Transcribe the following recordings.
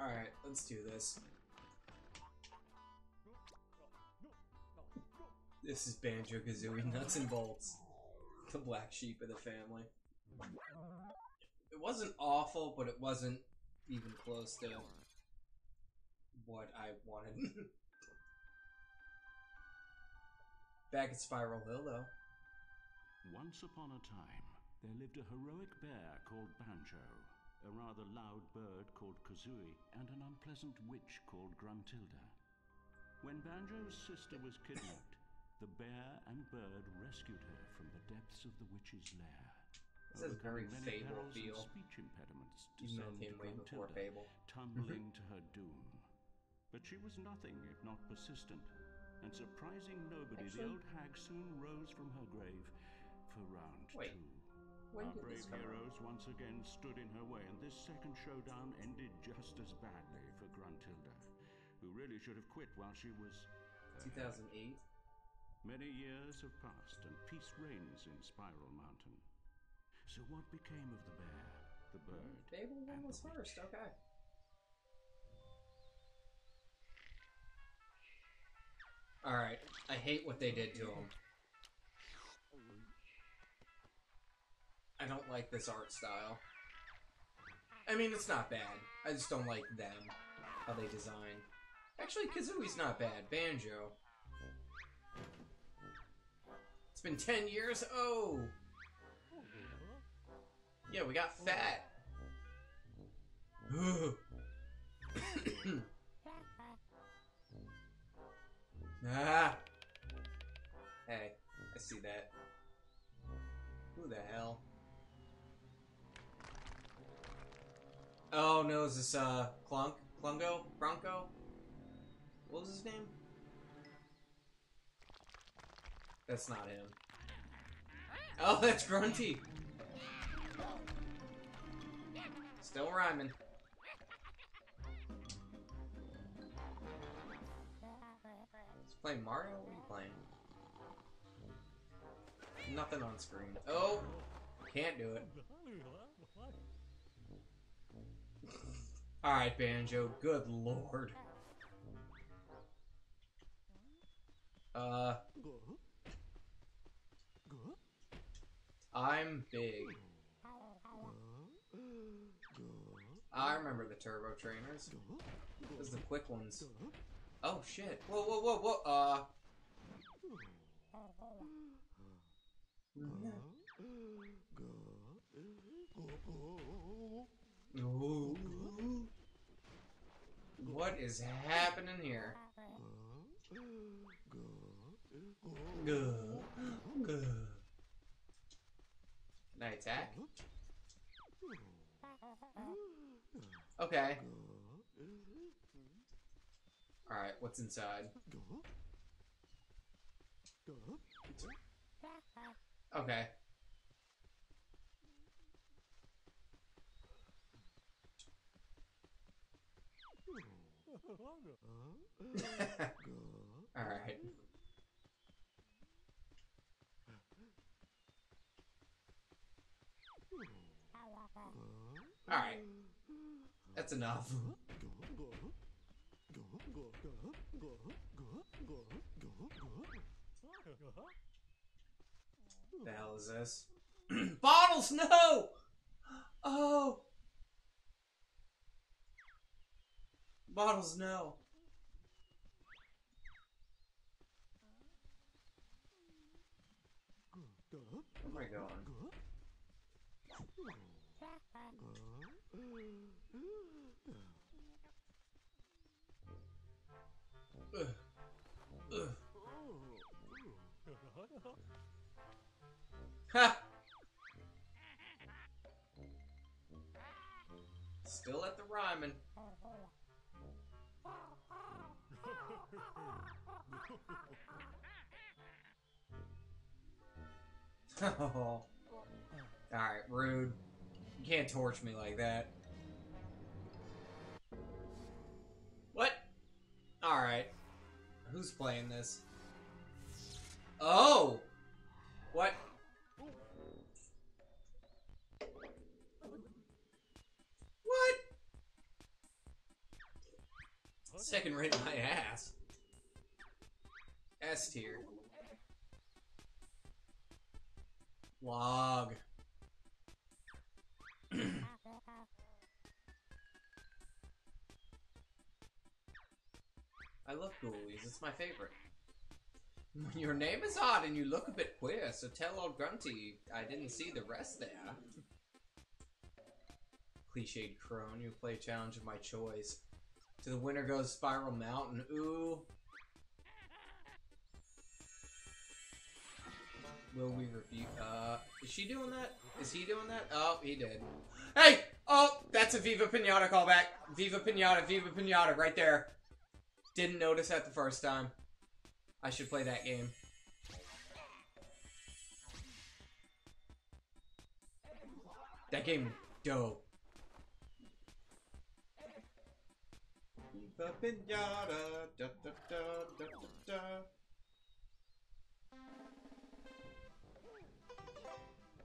Alright, let's do this. This is Banjo Kazooie Nuts and Bolts. The black sheep of the family. It wasn't awful, but it wasn't even close to what I wanted. Back at Spiral Hill, though. Once upon a time, there lived a heroic bear called Banjo, a rather loud bird called Kazooie, and an unpleasant witch called Gruntilda. When Banjo's sister was kidnapped, the bear and bird rescued her from the depths of the witch's lair. This has very many Fable feel. speech impediments to Even though it send came way before Gruntilda Fable. tumbling mm-hmm. to her doom. But she was nothing if not persistent, and surprising nobody, the old hag soon rose from her grave for round Wait, two. When Our did brave this come out? heroes once again stood in her way, and this second showdown ended just as badly for Gruntilda, who really should have quit while she was. 2008? Many years have passed, and peace reigns in Spiral Mountain. So what became of the bear, the hmm, bird? Fable 1 and was the first, okay. Alright, I hate what they did to him. I don't like this art style. I mean, it's not bad. I just don't like them, how they design. Actually, Kazooie's not bad. Banjo. It's been 10 years? Oh! Yeah, we got fat. ah! Hey, I see that. Who the hell? Oh no, is this uh Clunk? Clungo? Bronco? What was his name? That's not him. Oh, that's Grunty. Still rhyming. Let's play Mario? What are you playing? Nothing on screen. Oh! Can't do it. Alright, Banjo. Good lord. Uh. I'm big. I remember the turbo trainers. Those are the quick ones. Oh shit. Whoa, whoa, whoa, whoa. Uh. Ooh. What is happening here? Good. Good. Can I attack? Okay. Alright, what's inside? Okay. Alright. Alright. That's enough. the hell is this? Bottles, no! Oh! Bottles, no. Am going? Ha! Still at the rhyming. Oh. Alright, rude. You can't torch me like that. What? Alright. Who's playing this? Oh! What? What? Second rate my ass. S tier. Log. I love ghoulies, it's my favorite. Your name is odd and you look a bit queer, so tell old Grunty I didn't see the rest there. Cliched crone, you play challenge of my choice. To the winner goes Spiral Mountain. Ooh. Will we review? Uh, is she doing that? Is he doing that? Oh, he did. Hey! Oh, that's a Viva Pinata callback. Viva Pinata, Viva Pinata, right there. Didn't notice that the first time. I should play that game. That game dope. Viva Pinata, da da da da da da.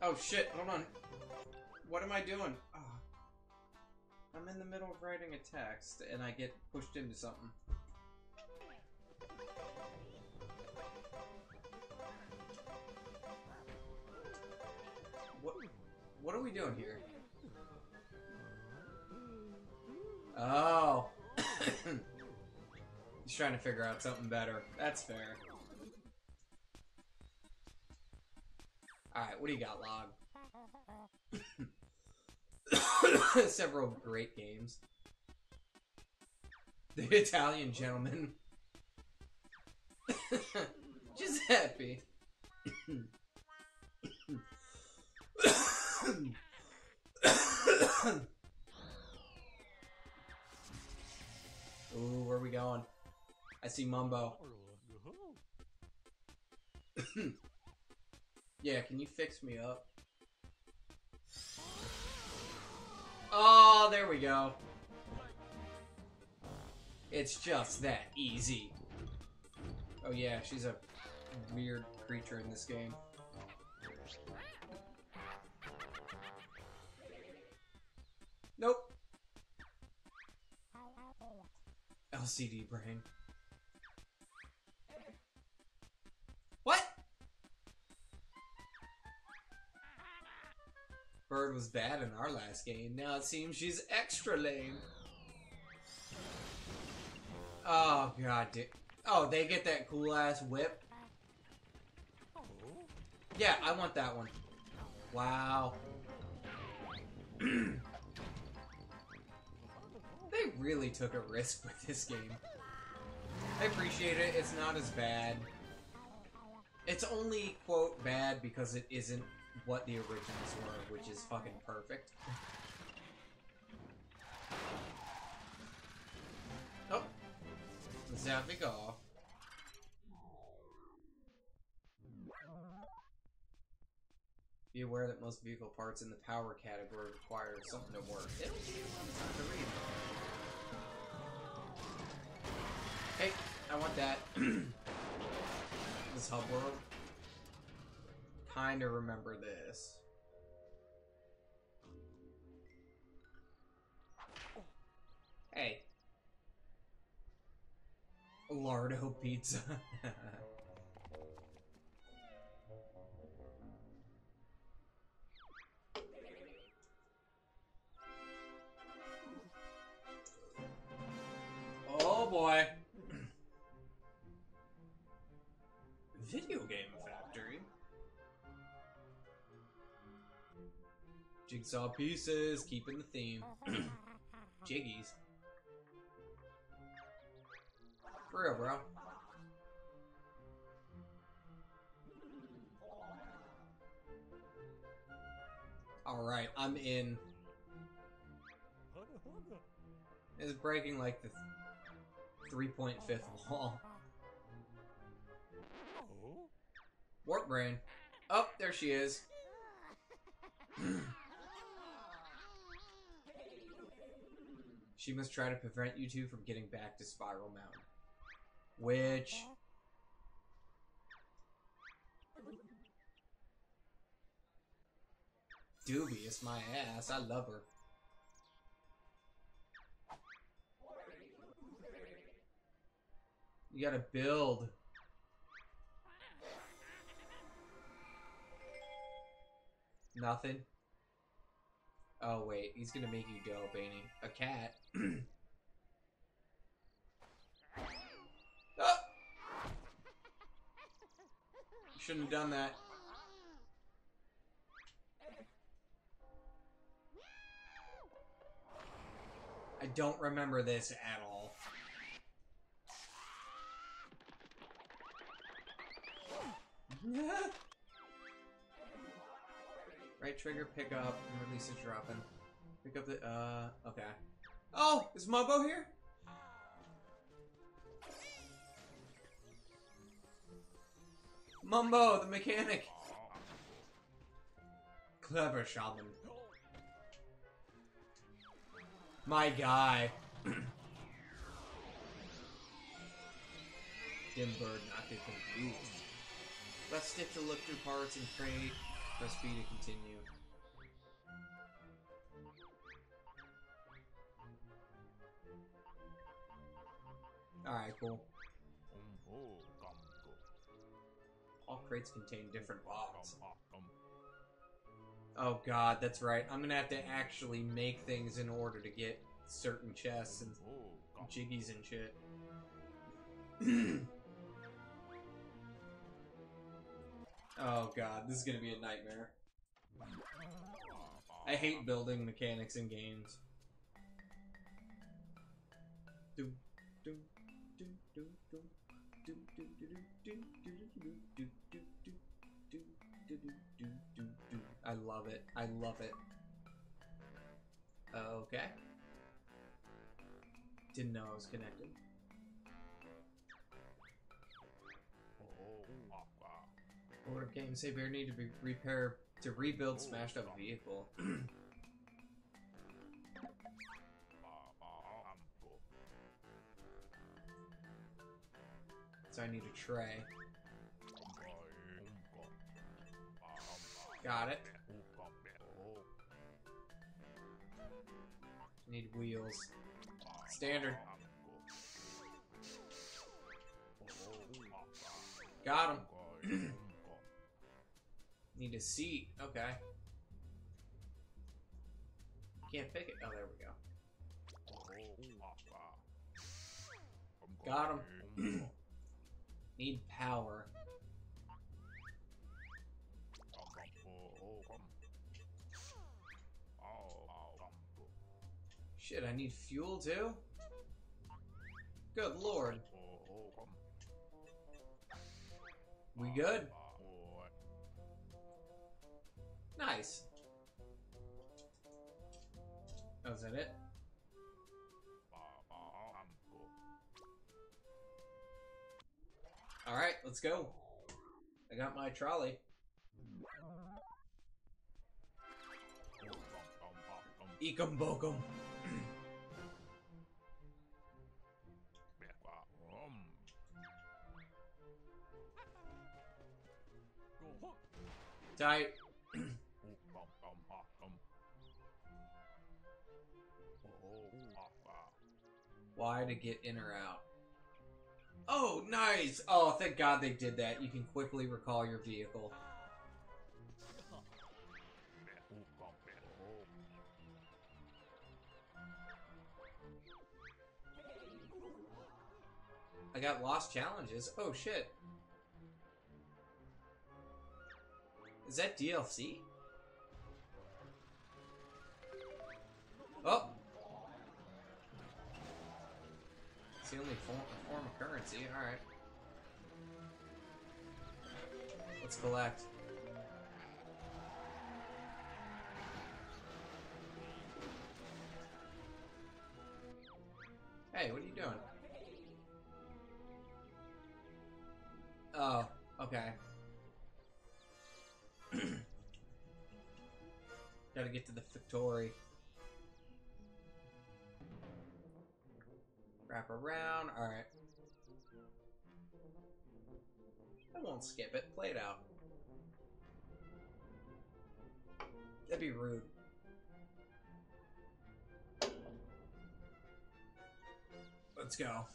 Oh shit, hold on. What am I doing? Oh. I'm in the middle of writing a text and I get pushed into something. What what are we doing here? Oh. He's trying to figure out something better. That's fair. Alright, what do you got, Log? Several great games. The Italian Gentleman. Giuseppe. Ooh, where are we going? I see Mumbo. Yeah, can you fix me up? Oh, there we go. It's just that easy. Oh yeah, she's a weird creature in this game. Nope. LCD brain. Bird was bad in our last game. Now it seems she's extra lame. Oh god, dude. Oh, they get that cool ass whip. Yeah, I want that one. Wow. they really took a risk with this game. I appreciate it. It's not as bad. It's only, quote, bad because it isn't what the originals were, which is fucking perfect. oh. There we go. Be aware that most vehicle parts in the power category require something to work. It'll lot time to read. Hey, I want that. this hub world. Kinda remember this. Hey. Lardo pizza. oh boy. Jigsaw pieces, keeping the theme. Jiggies. For real, bro. Alright, I'm in. It's breaking like the 3.5th wall. Oh. Warp brain. Oh, there she is. she must try to prevent you two from getting back to Spiral Mountain. Which... Dubious, my ass. I love her. You gotta build. Nothing. Oh wait, he's gonna make you ain't he? A cat. Oh! You shouldn't have done that. I don't remember this at all. right trigger, pick up, and release a dropping. Pick up the, uh, okay. Oh, is Mumbo here? Mumbo, the mechanic. Clever shaman. My guy. Dim bird not get confused. Press stick to look through parts and crate. Press B to continue. Alright, cool. All crates contain different blocks. Oh god, that's right. I'm gonna have to actually make things in order to get certain chests and jiggies and shit. oh god, this is gonna be a nightmare. I hate building mechanics in games. Do, I love it. I love it. Okay. Didn't know I was connected. Order game save air need to be repair to rebuild smashed up vehicle. so I need a tray. Got it. Need wheels. Standard. Got him. Need a seat. Okay. Can't pick it. Oh, there we go. Got him. Need power. Shit, I need fuel too? Good lord. We good? Nice. Oh, is that it? Alright, let's go. I got my trolley. Ekum bokum. Tight. Why to get in or out? Oh, nice! Oh, thank God they did that. You can quickly recall your vehicle. I got lost challenges. Oh, shit. Is that DLC? Oh! The only form, form of currency. Alright. Let's collect. Hey, what are you doing? Oh, okay. Gotta get to the factory. Wrap around. Alright. I won't skip it. Play it out. That'd be rude. Let's go.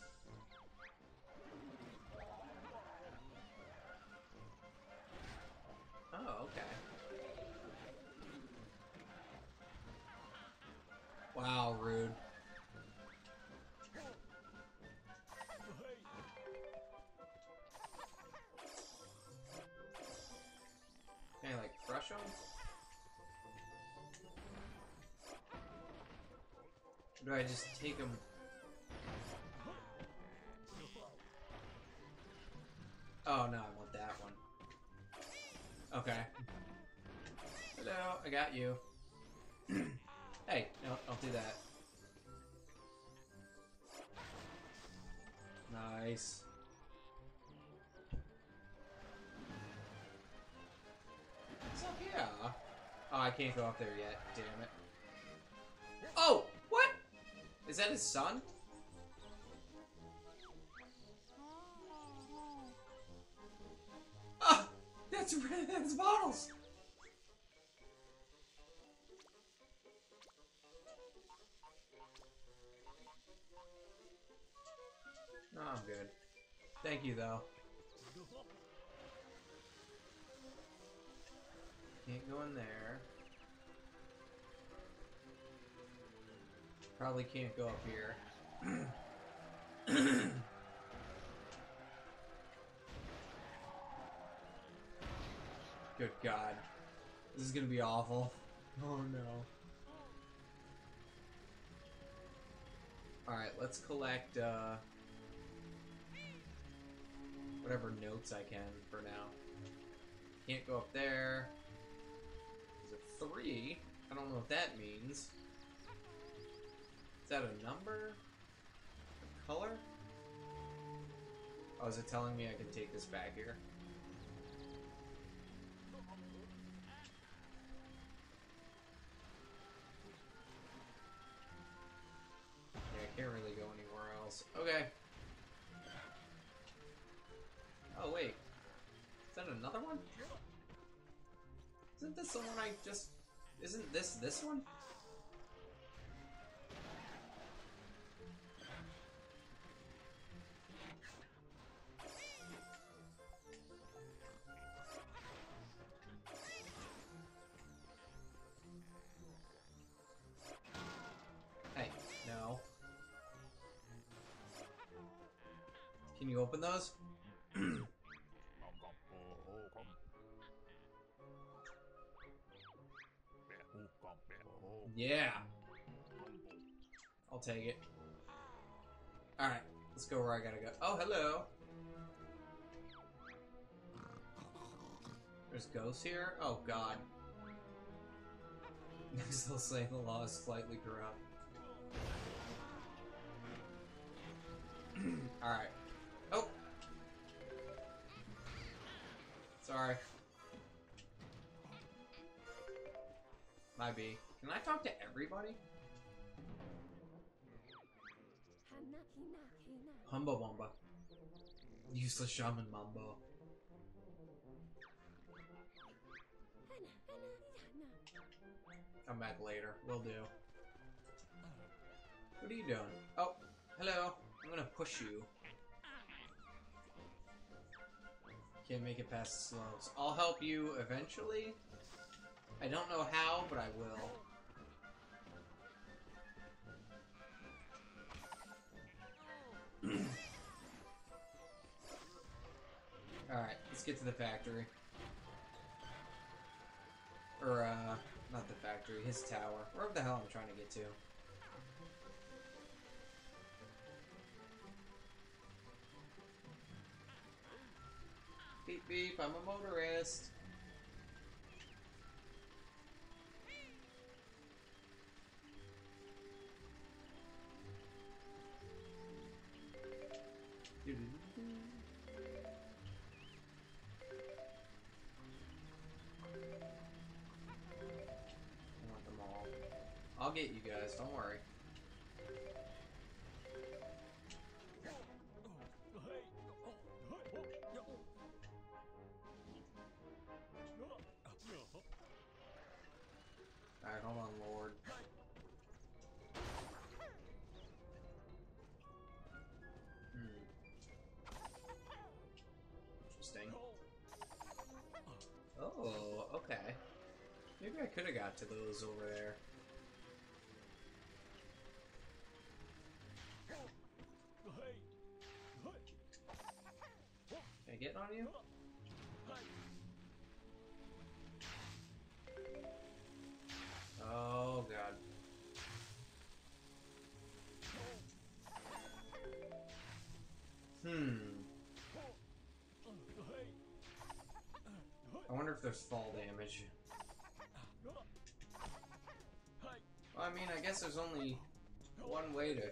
Oh, okay. Wow, rude. Or do I just take him? Oh, no, I want that one. Okay. Hello, I got you. hey, no, don't do that. Nice. Here? Oh, I can't go up there yet. Damn it. Oh! What? Is that his son? Ah! That's that's bottles! No, I'm good. Thank you, though. Can't go in there. Probably can't go up here. Good God. This is gonna be awful. Oh no. Alright, let's collect, uh... Whatever notes I can for now. Can't go up there. Three. I don't know what that means. Is that a number? A color? Oh, is it telling me I can take this back here? Yeah, I can't really go anywhere else. Okay. Oh, wait. Is that another one? Isn't this the one I just... Isn't this this one? Hey, no. Can you open those? Yeah. I'll take it. Alright, let's go where I gotta go. Oh, hello. There's ghosts here? Oh, God. Next, they'll say the law is slightly corrupt. Alright. Oh! Sorry. My B. Can I talk to everybody? Humba Wumba. Useless shaman Mambo. Come back later. Will do. What are you doing? Oh, hello. I'm gonna push you. Can't make it past the slopes. I'll help you eventually. I don't know how, but I will. Alright, let's get to the factory. Or, uh, not the factory, his tower. Wherever the hell I'm trying to get to. Beep beep, I'm a motorist. I'll get you guys, don't worry. Alright, hold on, Lord. Hmm. Interesting. Oh. Okay. Maybe I could have got to those over there. Get on you? Oh god. Hmm. I wonder if there's fall damage. Well, I mean, I guess there's only one way to...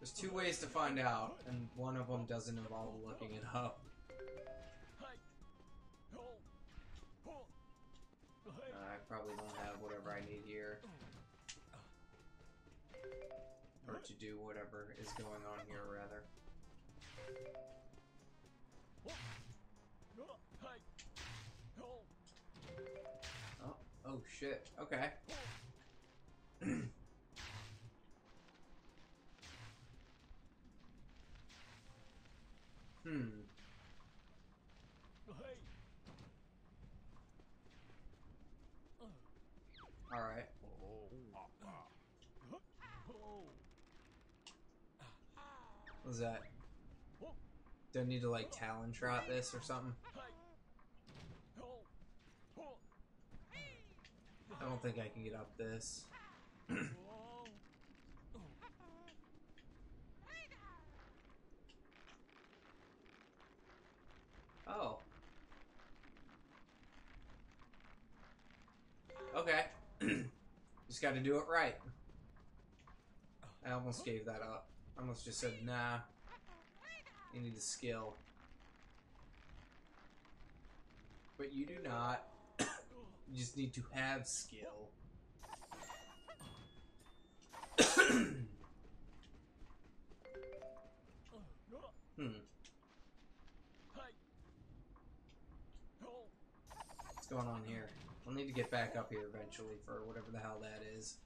There's two ways to find out, and one of them doesn't involve looking it up. Probably don't have whatever I need here. Or to do whatever is going on here, rather. Oh, oh shit. Okay. hmm. Alright. What's that? Do I need to like talon trot this or something? I don't think I can get up this. oh. Okay. just gotta do it right. I almost gave that up. I almost just said, nah. You need the skill. But you do not. you just need to have skill. hmm. What's going on here? I'll need to get back up here eventually for whatever the hell that is.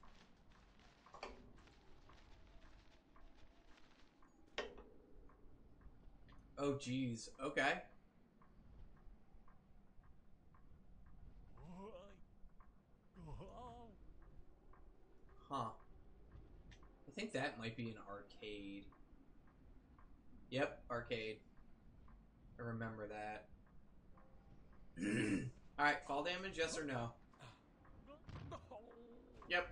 Oh, jeez. Okay. Huh. I think that might be an arcade. Yep, arcade. I remember that. Alright, fall damage, yes or no? Yep.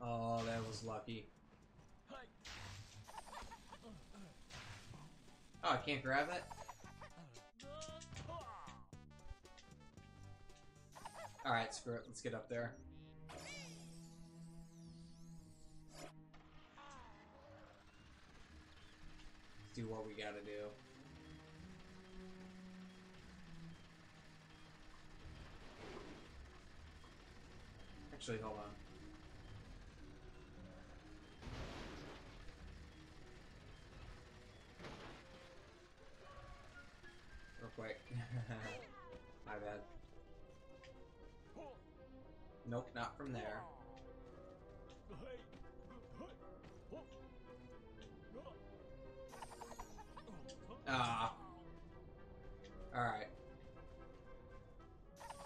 Oh, that was lucky. Oh, I can't grab it? Alright, screw it. Let's get up there. Do what we gotta do. Actually, hold on. Real quick. My bad. Nope, not from there. Ah. Alright.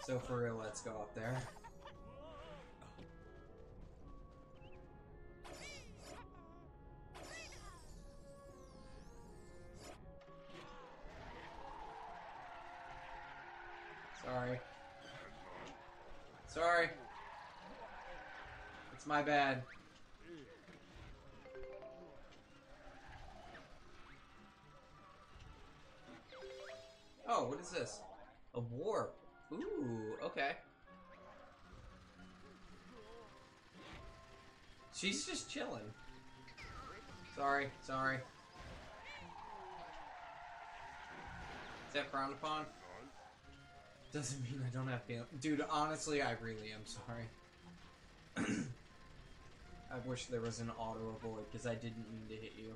So for real, let's go up there. Sorry. Sorry. It's my bad. Oh, what is this? A warp. Ooh, okay. She's just chilling. Sorry, sorry. Is that frowned upon? Doesn't mean I don't have feelings. Dude, honestly, I really am sorry. I wish there was an auto avoid because I didn't mean to hit you.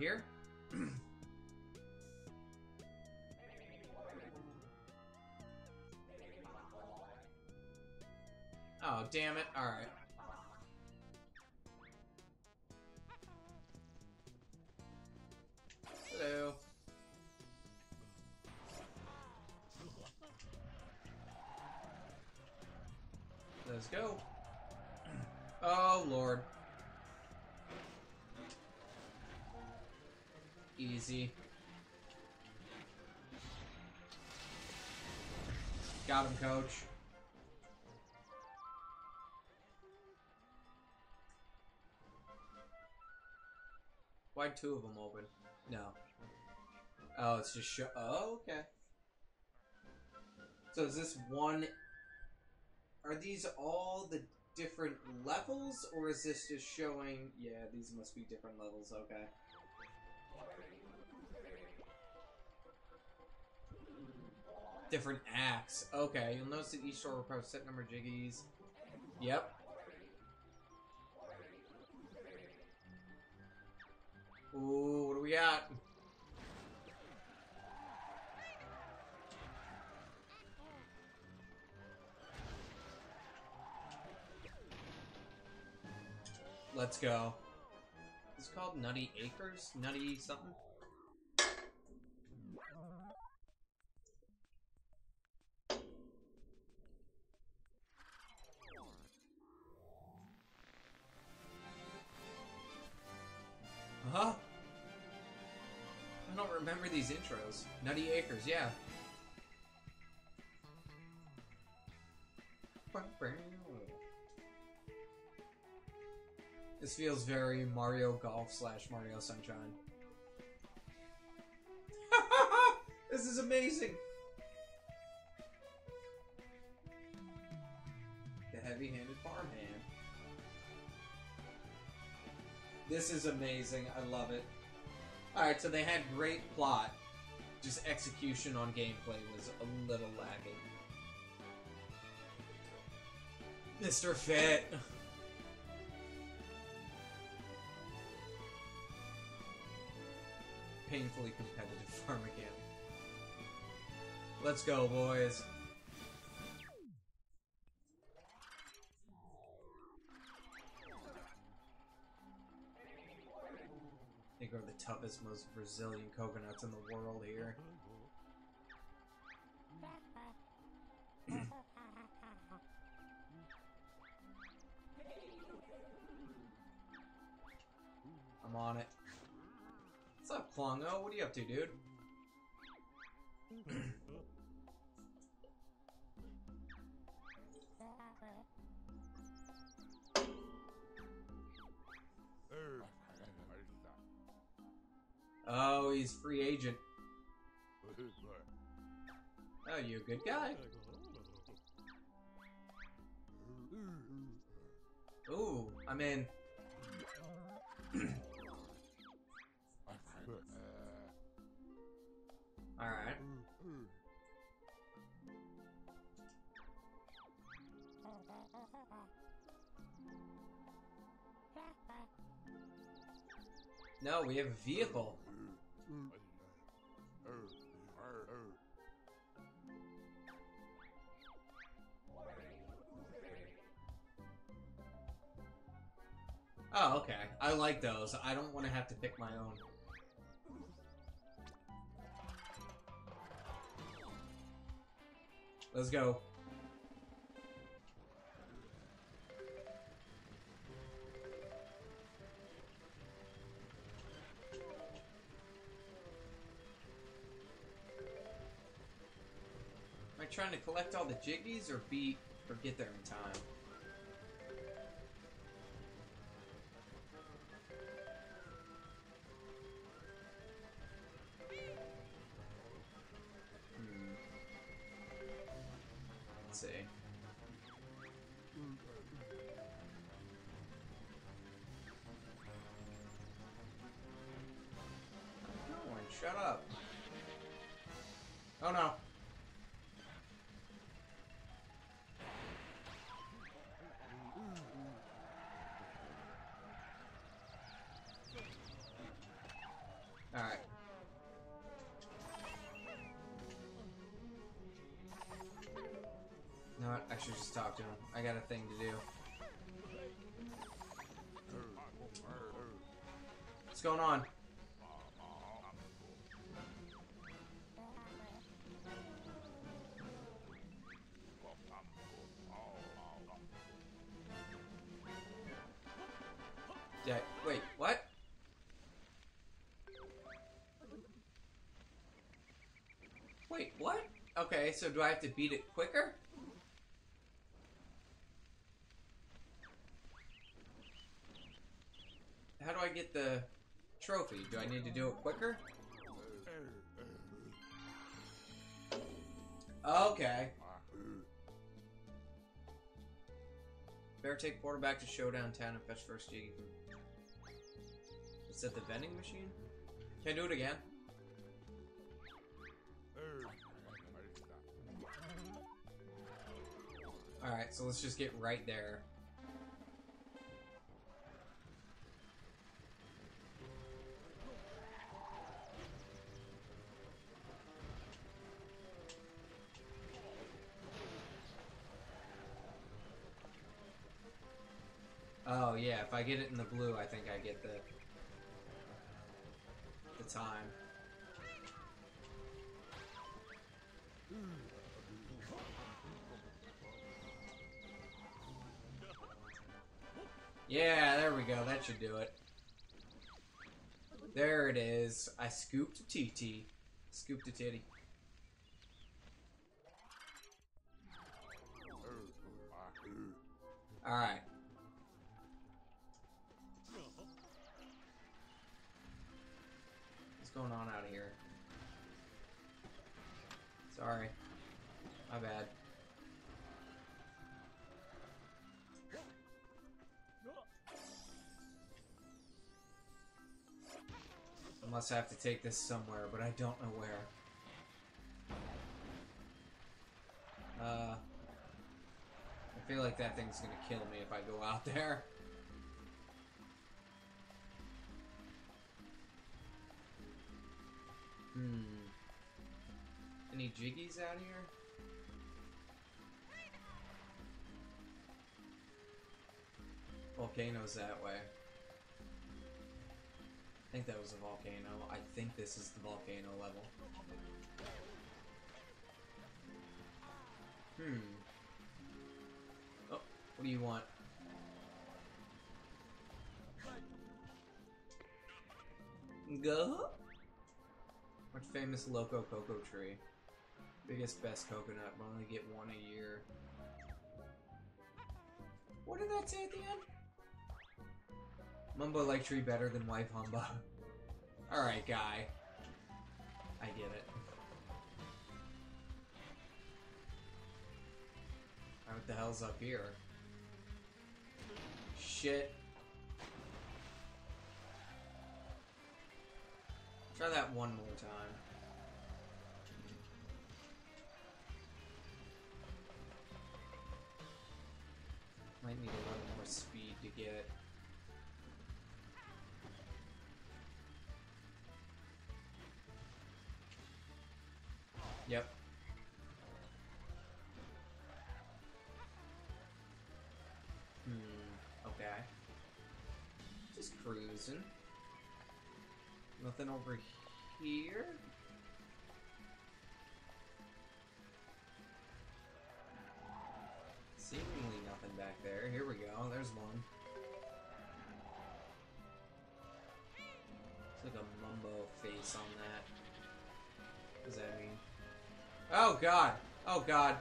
Here? oh, damn it. Alright. Got him, coach. Why'd two of them open? No. Oh, it's just show. Oh, okay. So is this one? Are these all the different levels, or is this just showing? Yeah, these must be different levels. Okay. Different acts. Okay, you'll notice that each store requires set number jiggies. Yep. Ooh, what do we got? Let's go. It's called Nutty Acres? Nutty something? Intros. Nutty Acres, yeah. This feels very Mario Golf slash Mario Sunshine. this is amazing! The heavy-handed farmhand. This is amazing. I love it. Alright, so they had great plot. Just execution on gameplay was a little lacking. Mr. Fit! Painfully competitive farm again. Let's go, boys. Grow the toughest, most Brazilian coconuts in the world here. I'm on it. What's up, Klungo? What are you up to, dude? Oh, he's free agent. Oh, you a good guy. Ooh, I'm in. Alright. No, we have a vehicle. Oh, okay. I like those. I don't want to have to pick my own. Let's go. Am I trying to collect all the jiggies or beat or get there in time? Shut up. Oh no. Alright. What? I should just talk to him. I got a thing to do. What's going on? Okay, so do I have to beat it quicker? How do I get the trophy? Do I need to do it quicker? Okay. Better take Porter back to Showdown Town and fetch first Jiggy. Is that the vending machine? Can I do it again? Alright, so let's just get right there. Oh yeah, if I get it in the blue, I think I get the the time. Yeah, there we go. That should do it. There it is. I scooped a TT. Scooped a titty. Alright. What's going on out here? Sorry. My bad. Unless I have to take this somewhere, but I don't know where. Uh, I feel like that thing's gonna kill me if I go out there. Hmm. Any jiggies out here? Volcano's that way. I think that was a volcano. I think this is the volcano level. Hmm. Oh, what do you want? Go. What famous loco cocoa tree? Biggest, best coconut, only get one a year. What did that say at the end? Mumbo like tree better than wife humbug. Alright, guy. I get it. What the hell's up here? Shit. Try that one more time. Might need a little more speed to get Yep. Hmm, okay. Just cruising. Nothing over here? Seemingly nothing back there. Here we go. There's one. It's like a mumbo face on that. Does that? Oh god! Oh god!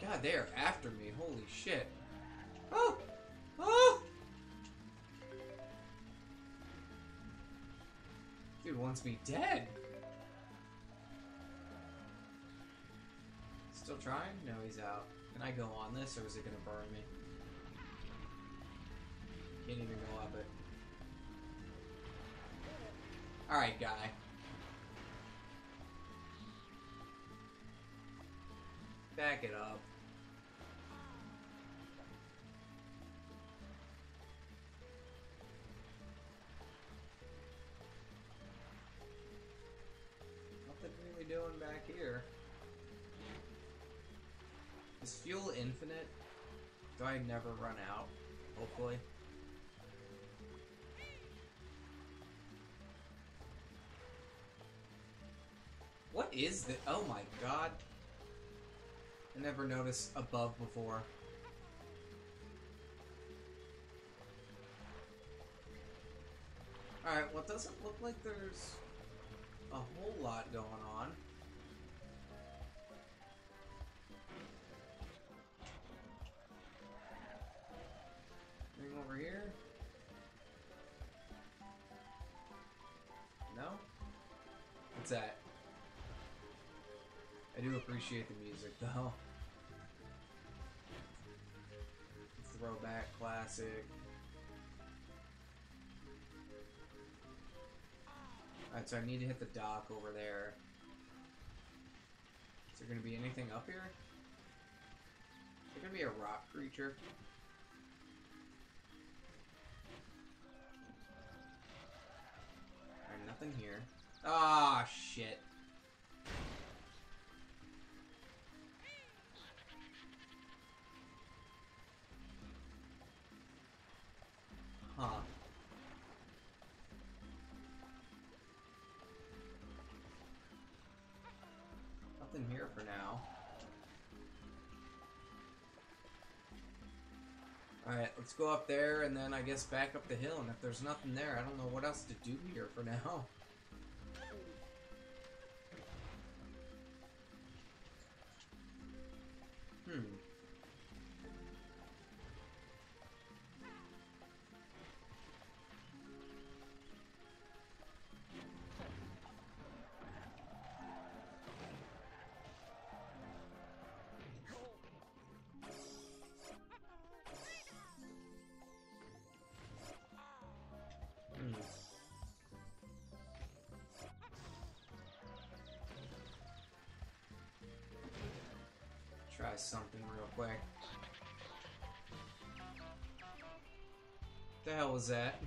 God, they are after me. Holy shit. Oh! Oh! Dude wants me dead. Still trying? No, he's out. Can I go on this, or is it gonna burn me? Can't even go up it. Alright, guy. Back it up. Nothing really doing back here. Is fuel infinite? Do I never run out? Hopefully. What is this? Oh my god. I never noticed above before. Alright, well it doesn't look like there's a whole lot going on. Anything over here? No? What's that? I do appreciate the music though. Throwback classic. Alright, so I need to hit the dock over there. Is there gonna be anything up here? Is there gonna be a rock creature? Alright, nothing here. Ah, shit. Huh. Nothing here for now. Alright, let's go up there and then I guess back up the hill. And if there's nothing there, I don't know what else to do here for now. Something real quick. The hell was that?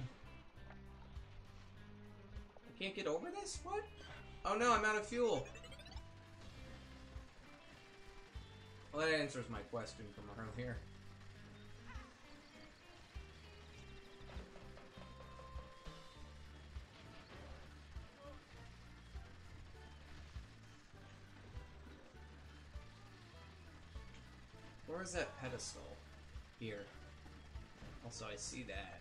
I can't get over this? What? Oh no, I'm out of fuel. Well, that answers my question from earlier. Pedestal? Here. Also, I see that.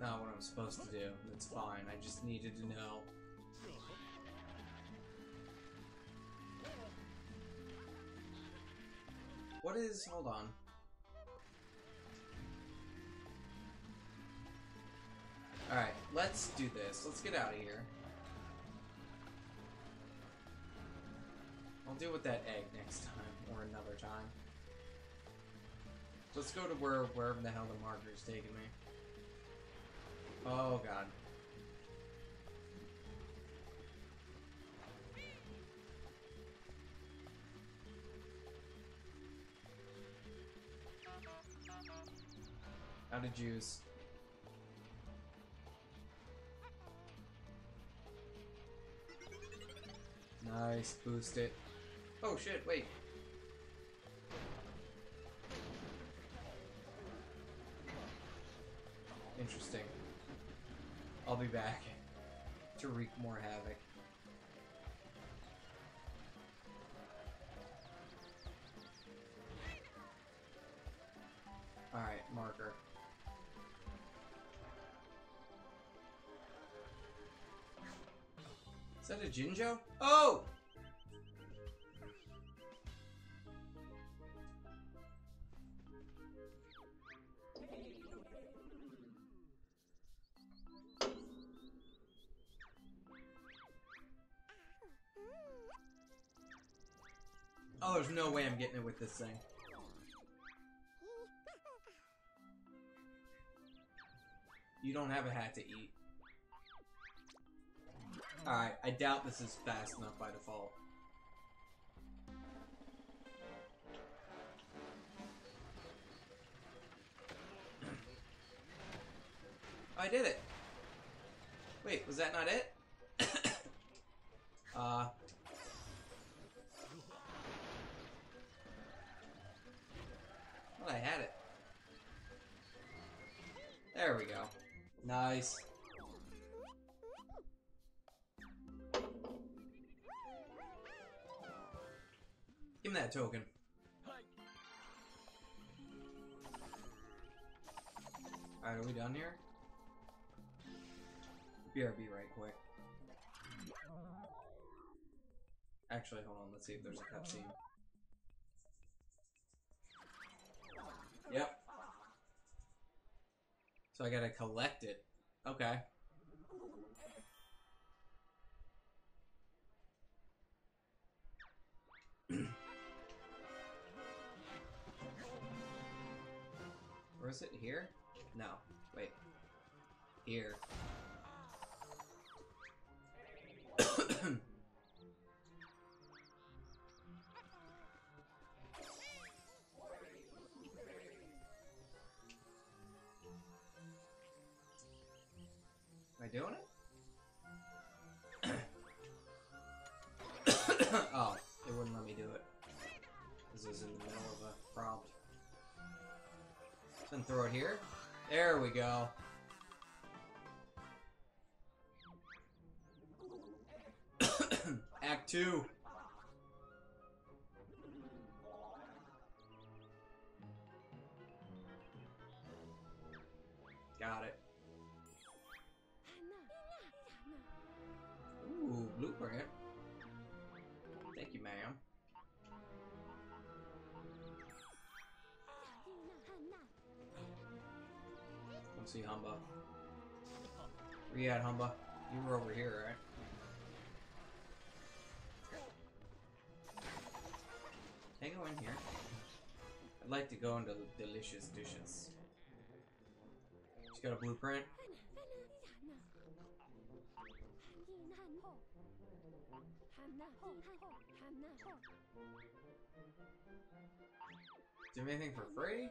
Not what I'm supposed to do. It's fine. I just needed to know. What is... hold on. Alright, let's do this. Let's get out of here. I'll deal with that egg next time, or another time. Let's go to where wherever the hell the marker's taking me. Oh god. How to juice. Nice, boost it. Oh shit, wait. More havoc. Alright, marker. Is that a Jinjo? Oh! There's no way I'm getting it with this thing. You don't have a hat to eat. Alright, I doubt this is fast enough by default. I did it! Wait, was that not it? uh... Well, I had it. There we go. Nice. Give me that token. Alright, are we done here? BRB right quick. Actually, hold on, let's see if there's a cutscene. Yep. So I gotta collect it. Okay. Where is it? Here? No. Wait. Here. I doing it? oh, it wouldn't let me do it. This is in the middle of a prompt. Then throw it here. There we go. Act 2. Got it. Humba. Where you at, Humba? You were over here, right? Can I go in here? I'd like to go into delicious dishes. She's got a blueprint. Do anything for free?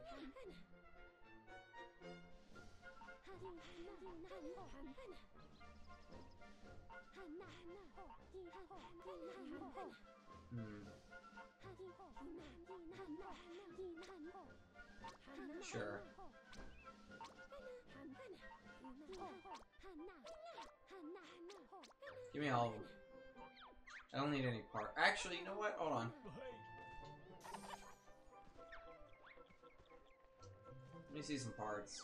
Hmm. Sure. Give me all of them. I don't need any part. Actually, you know what? Hold on. Let me see some parts.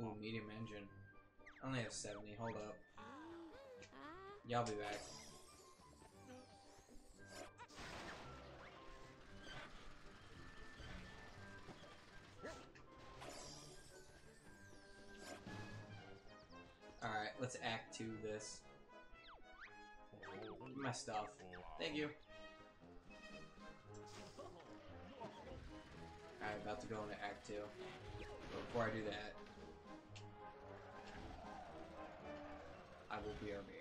Ooh, medium engine. I only have 70. Hold up. Yeah, I'll be back. Alright, let's act to this. My stuff. Thank you. Alright, about to go into Act 2. But before I do that, I will BRB.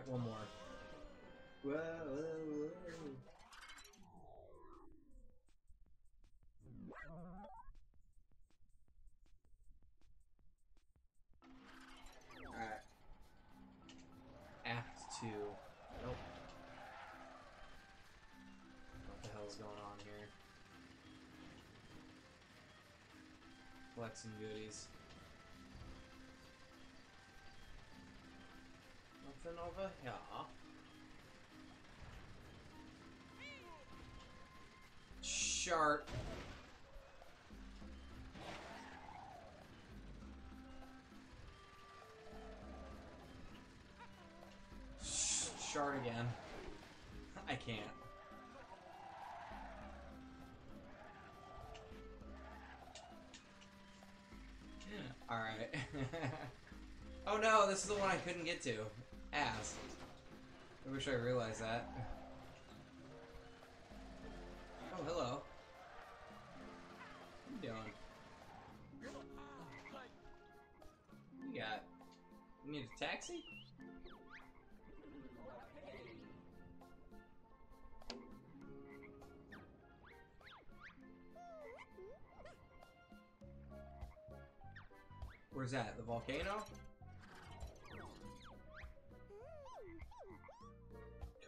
Alright, one more. Whoa, whoa, whoa. Alright. Act 2. Nope. What the hell's going on here? Collecting goodies. Over here. Sharp. Sh- Shard again. I can't. Alright. oh no, this is the one I couldn't get to. Ass. I wish I realized that. Oh, hello. What you doing? You got? You need a taxi? Where's that? The volcano?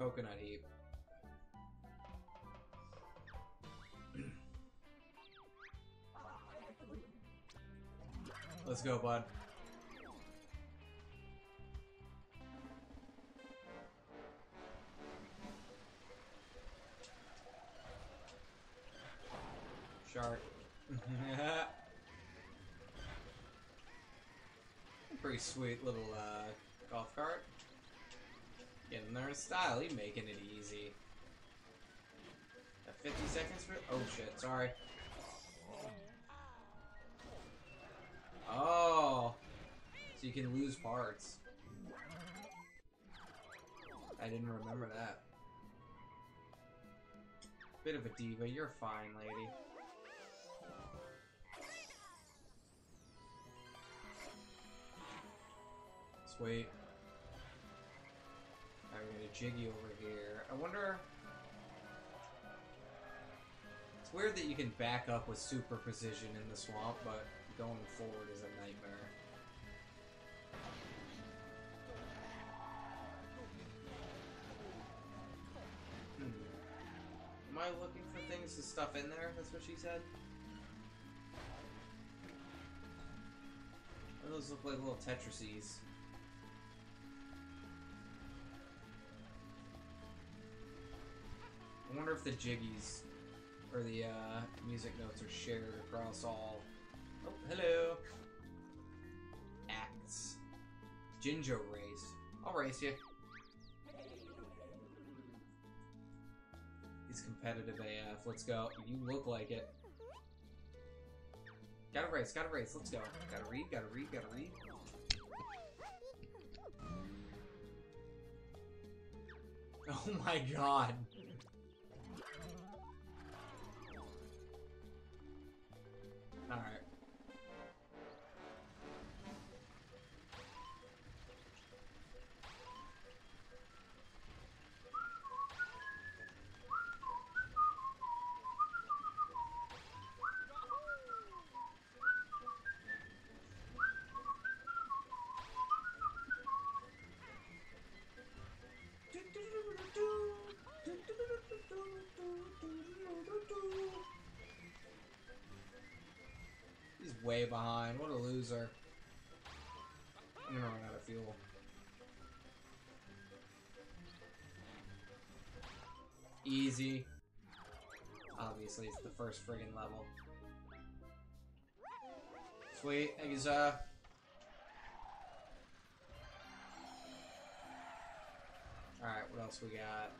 Coconut heap. Let's go, bud. Shark. Pretty sweet little uh, golf cart. Getting there in style, making it easy. Got 50 seconds for. Oh shit, sorry. Oh! So you can lose parts. I didn't remember that. Bit of a diva, you're fine, lady. Sweet. I'm gonna jiggy over here. I wonder. It's weird that you can back up with super precision in the swamp, but going forward is a nightmare. Hmm. Am I looking for things to stuff in there? That's what she said? Those look like little Tetrises. Wonder if the jiggies or the uh, music notes are shared across all. Oh, hello. Acts. Ginger race. I'll race you. He's competitive AF. Let's go. You look like it. Gotta race, gotta race. Let's go. Gotta read, gotta read, gotta read. Oh my god. Alright. He's way behind. What a loser. I'm gonna run out of fuel. Easy. Obviously, it's the first friggin' level. Sweet, thank uh. Alright, what else we got?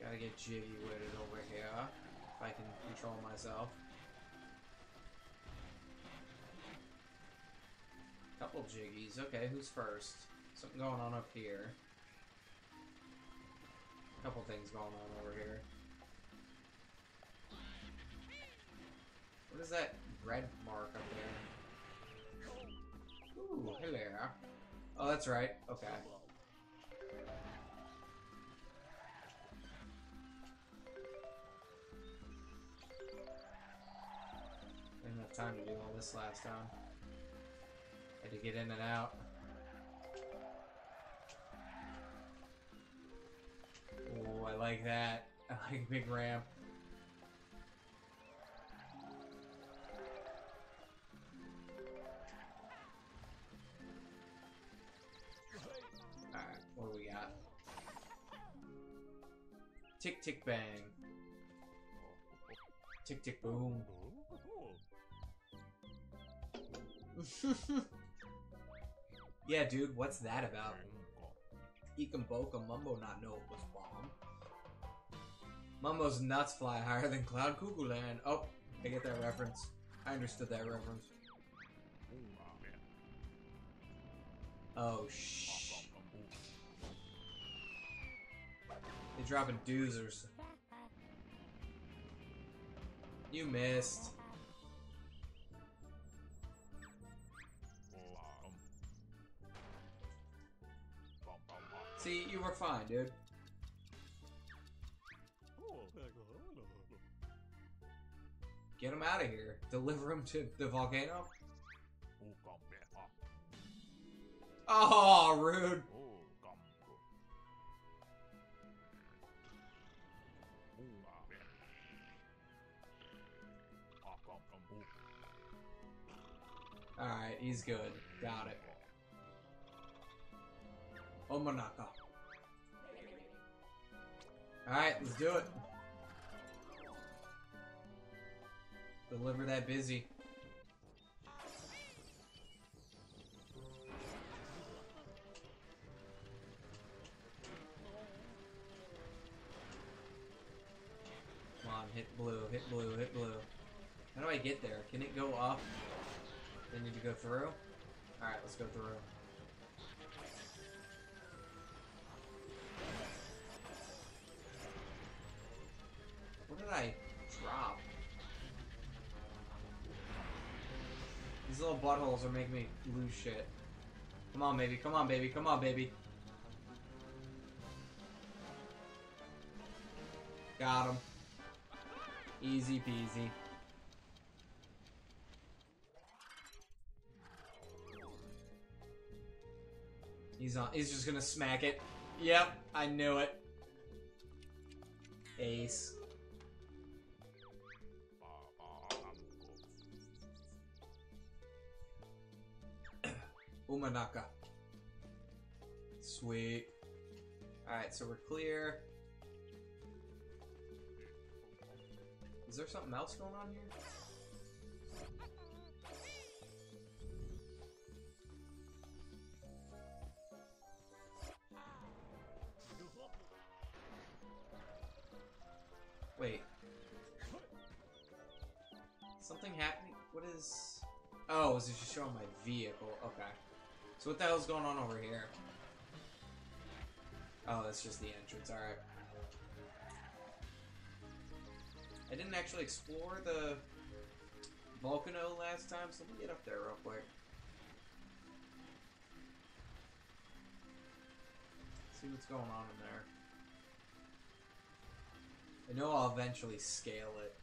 Gotta get jiggy with it over here. If I can control myself. Couple jiggies. Okay, who's first? Something going on up here. Couple things going on over here. What is that red mark up there? Ooh, hello. Oh, that's right. Okay. Didn't have time to do all this last time. Had to get in and out. Oh, I like that. I like big ramp. Alright, what do we got? Tick tick bang. Tick tick boom. yeah, dude, what's that about? Ikamboka Mumbo not know it was bomb. Mumbo's nuts fly higher than Cloud Cuckoo Land. Oh, I get that reference. I understood that reference. Oh, oh shh. They're dropping doozers. You missed. See, you were fine, dude. Get him out of here. Deliver him to the volcano. Oh, rude. Alright, he's good. Got it. Omanaka. Alright, let's do it. Deliver that busy. Come on, hit blue, hit blue, hit blue. How do I get there? Can it go up? I need to go through? Alright, let's go through. Did I drop? These little buttholes are making me lose shit. Come on, baby. Come on, baby. Come on, baby. Got him. Easy peasy. He's on. He's just gonna smack it. Yep, I knew it. Ace. Umanaka. Sweet. Alright, so we're clear. Is there something else going on here? Wait. Something happening? What is... Oh, is it just showing my vehicle? Okay. So what the hell's going on over here? Oh, that's just the entrance. Alright. I didn't actually explore the Volcano last time, so let me get up there real quick. See what's going on in there. I know I'll eventually scale it.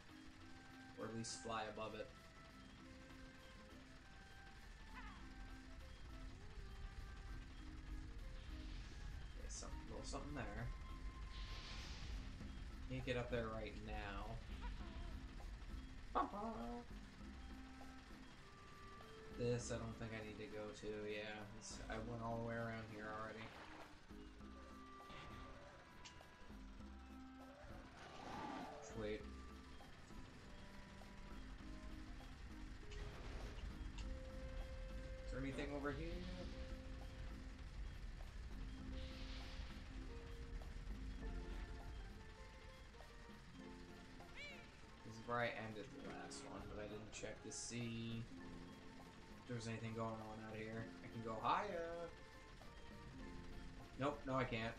Or at least fly above it. Something there. Can't get up there right now. This I don't think I need to go to, yeah. I went all the way around here already. Sweet. Is there anything over here? where I ended the last one, but I didn't check to see if there's anything going on out here. I can go higher. Nope, no I can't.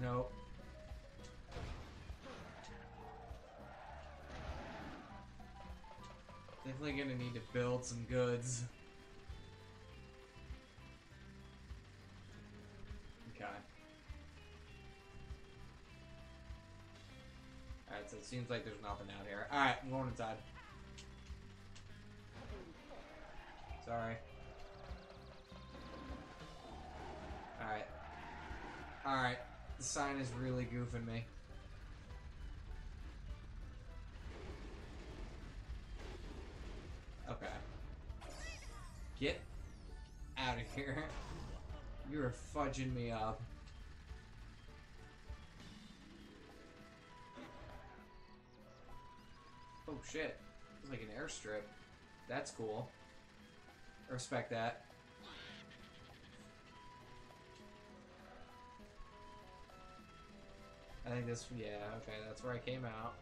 Nope. Definitely gonna need to build some goods. So it seems like there's nothing out here. Alright, I'm going inside. Sorry. Alright. Alright. The sign is really goofing me. Okay. Get out of here. You're fudging me up. Oh shit. It's like an airstrip. That's cool. I respect that. I think this, yeah, okay, that's where I came out.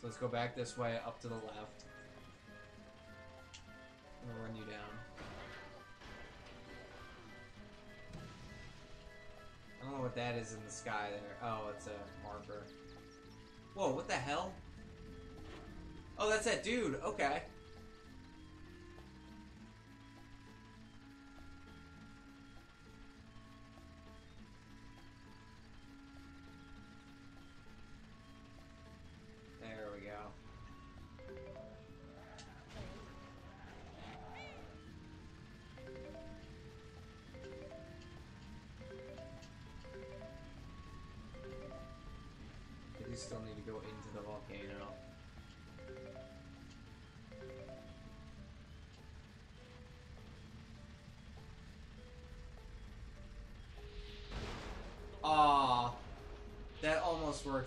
So let's go back this way, up to the left. I'm gonna run you down. I don't know what that is in the sky there. Oh, it's a marker. Whoa, what the hell? Oh, that's that dude. Okay.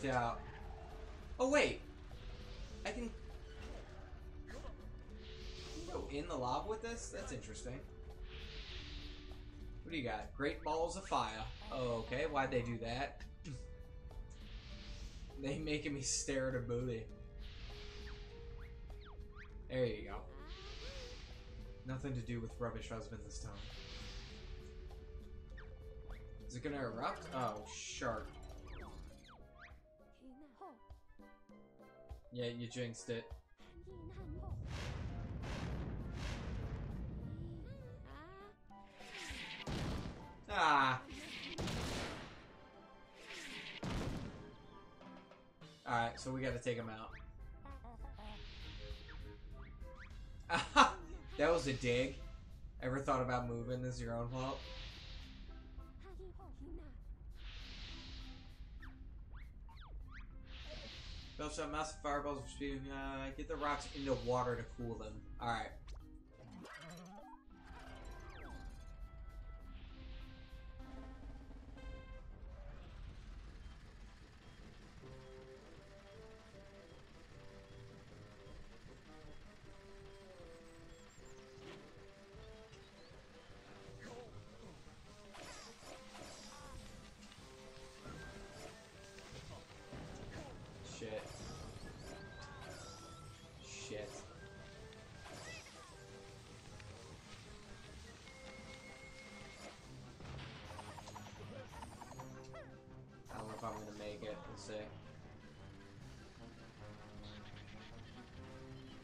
Out. Oh wait, I can go in the lava with this. That's interesting. What do you got? Great balls of fire. Oh, okay. Why'd they do that? they making me stare at a booty. There you go. Nothing to do with rubbish husband this time. Is it gonna erupt? Oh, shark. Yeah, you jinxed it. Ah. Alright, so we gotta take him out. that was a dig. Ever thought about moving? This is your own fault? Build some massive fireballs for speeding. Uh, get the rocks into water to cool them. Alright. See.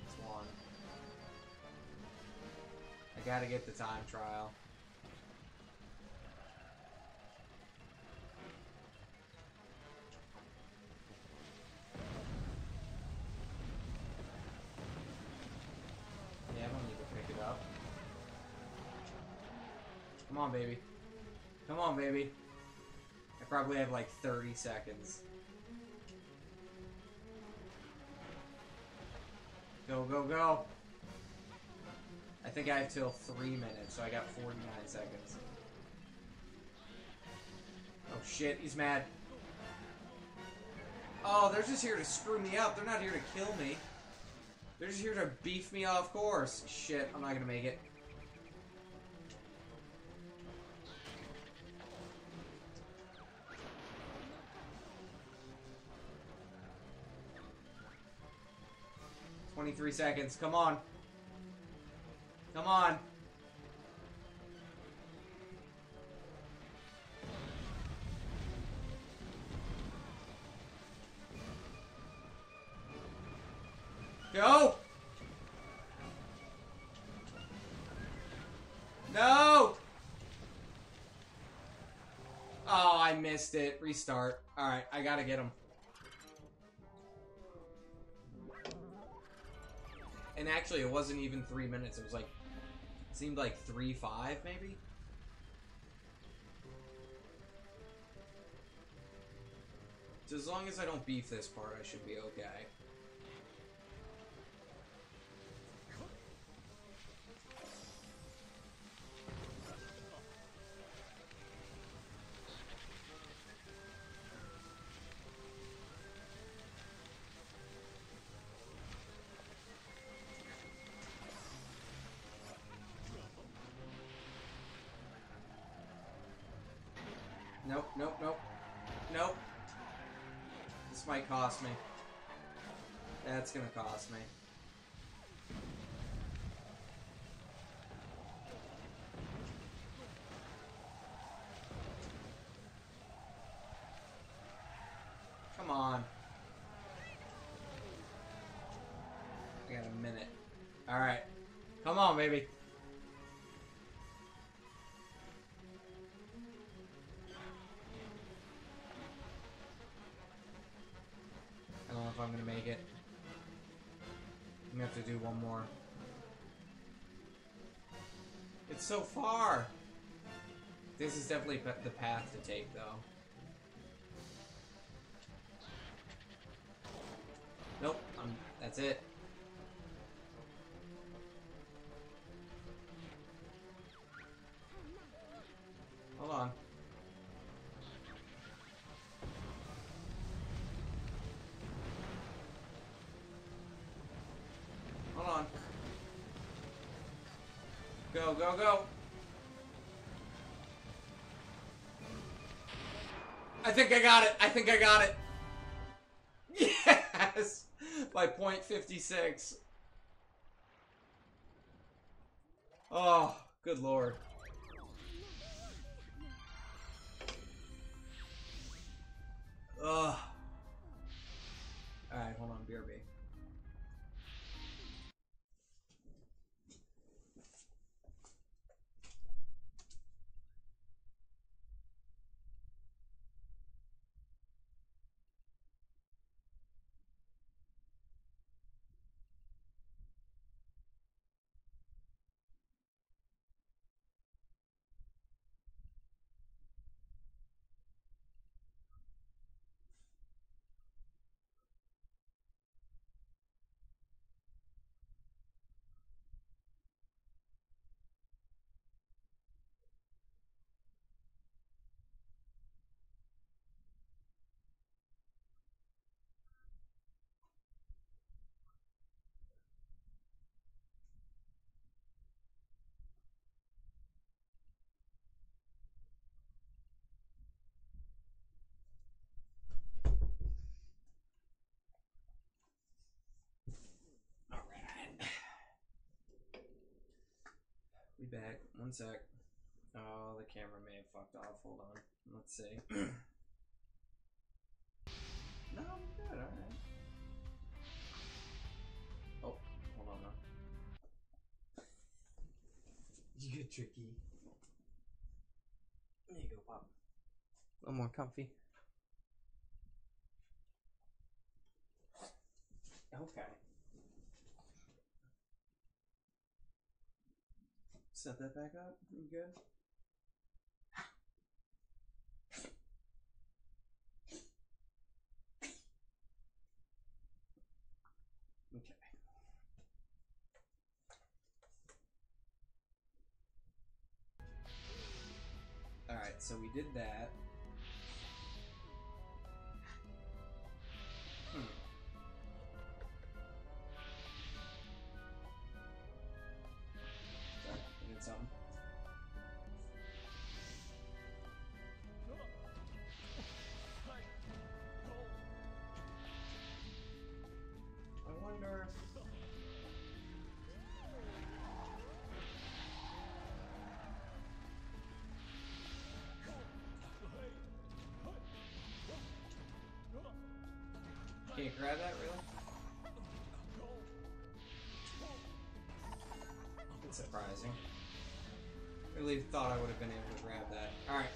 It's one. I gotta get the time trial. Yeah, I don't need to pick it up. Come on, baby. Come on, baby. I probably have like 30 seconds. Go, go. I think I have till 3 minutes, so I got 49 seconds. Oh shit, he's mad. Oh, they're just here to screw me up. They're not here to kill me. They're just here to beef me off course. Shit, I'm not gonna make it. three seconds. Come on. Come on. Go! No! Oh, I missed it. Restart. Alright, I gotta get him. And actually, it wasn't even three minutes. It was like, seemed like three, five, maybe? So as long as I don't beef this part, I should be okay. Nope, nope, nope. Nope. This might cost me. That's gonna cost me. So far! This is definitely the path to take, though. Nope, I'm, that's it. Go, go. I think I got it. I think I got it. Yes! By point 56. Oh, good lord. Sec. Oh, the camera may have fucked off. Hold on. Let's see. no, I'm good. Alright. Oh, hold on now. You get tricky. There you go, Pop. A little more comfy. Okay. Set that back up. You good? Okay. Alright, so we did that. can't grab that, really? It's surprising. I really thought I would have been able to grab that. Alright.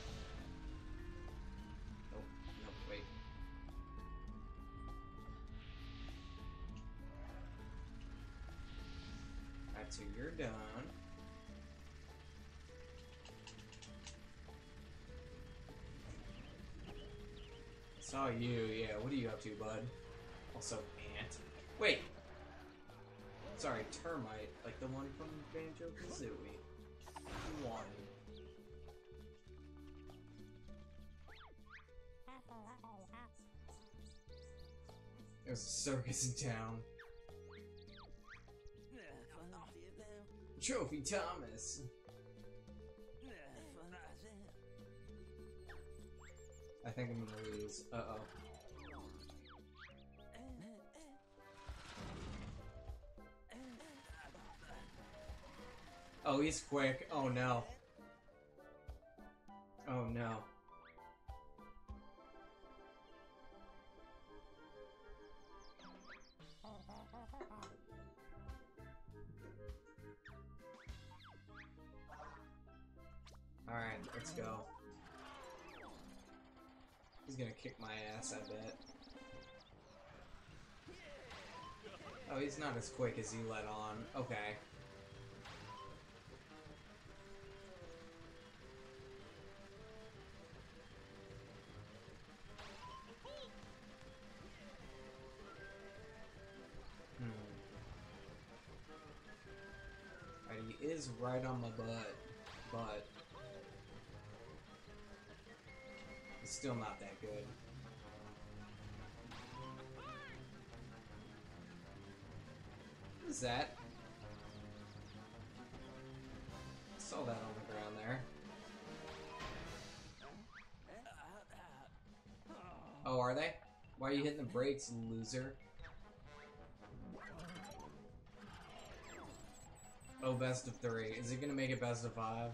Oh, nope, nope, wait. Alright, so you're done. Saw you, yeah. What are you up to, bud? Also, ant. Wait! Sorry, termite, like the one from Banjo Kazooie. One. There's a circus in town. Trophy Thomas! I think I'm gonna lose. Uh oh. Oh, he's quick. Oh no. Oh no. Alright, let's go. He's gonna kick my ass, I bet. Oh, he's not as quick as he let on. Okay. Right on my butt, but it's still not that good. What is that? I Saw that on the ground there. Oh, are they? Why are you hitting the brakes, loser? Oh, best of three. Is it gonna make it best of five?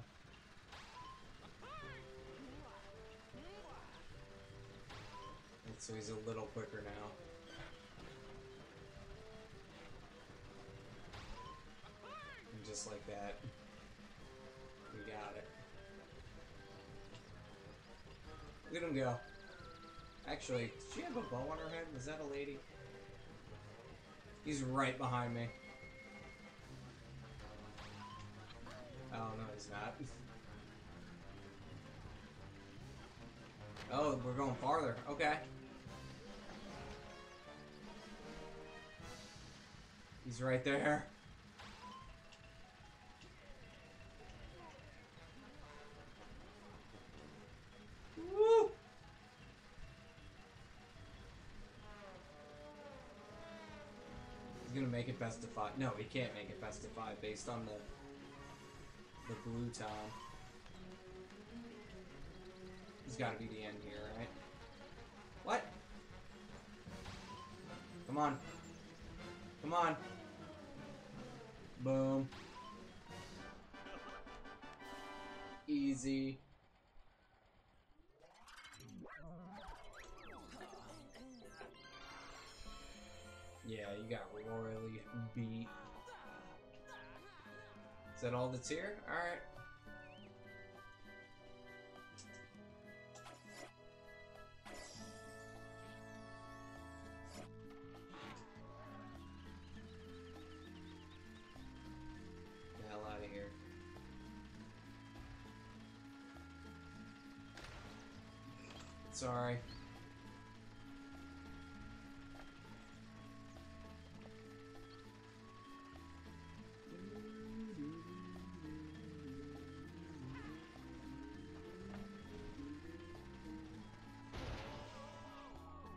And so he's a little quicker now. And just like that, we got it. Look at him go. Actually, does she have a bow on her head? Is that a lady? He's right behind me. Oh, no, he's not. Oh, we're going farther. Okay. He's right there. Woo! He's gonna make it best of five. No, he can't make it best of five based on the the blue time. This gotta be the end here, right? What? Come on. Come on. Boom. Easy. Yeah, you got royally beat. That all that's here? Alright. the hell out of here. Sorry.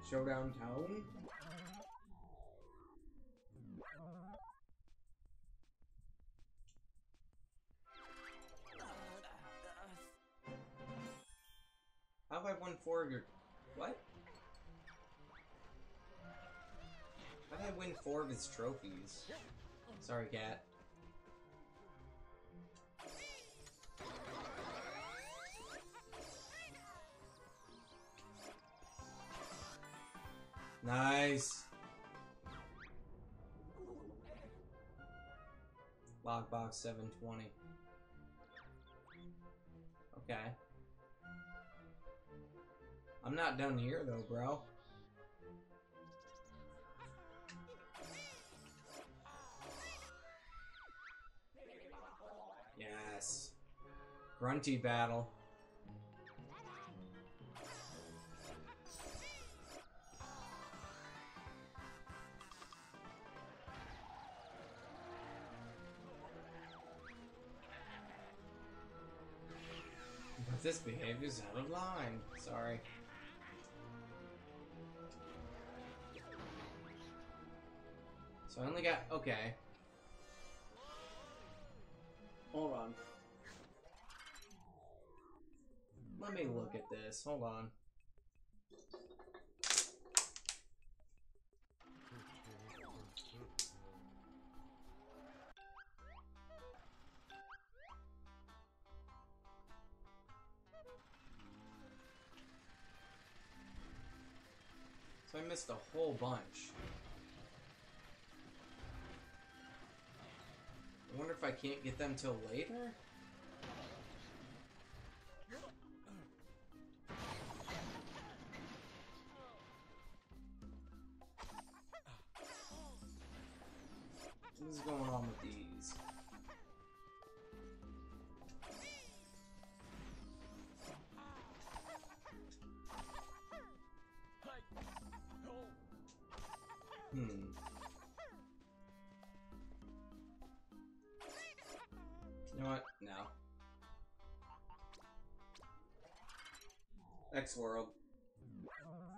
Showdown Town? How have I won four of your... What? How did I win four of his trophies? Sorry, cat. 720. Okay. I'm not done here though, bro. Yes. Grunty battle. This behavior's out of line. Sorry. So I only got okay. Hold on. Let me look at this. Hold on. I missed a whole bunch. I wonder if I can't get them till later? No. Next world.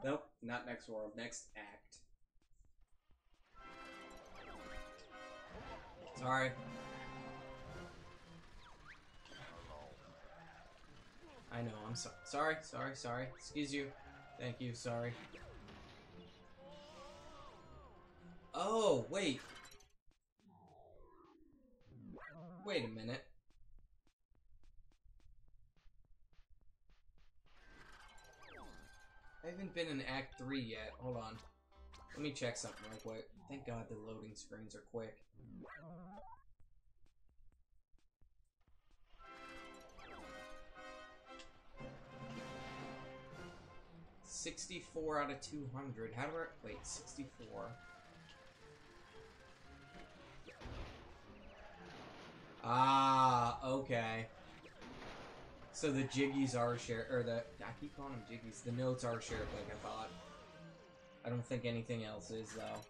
Nope, not next world. Next act. Sorry. I know, I'm so sorry, sorry, sorry. Excuse you. Thank you, sorry. Oh, wait. Wait a minute. I haven't been in Act 3 yet. Hold on. Let me check something real quick. Thank God the loading screens are quick. Sixty-four out of two hundred. How do I wait? Sixty-four. Ah, okay. So the jiggies are shared, or the I keep calling them jiggies. The notes are shared, like I thought. I don't think anything else is though.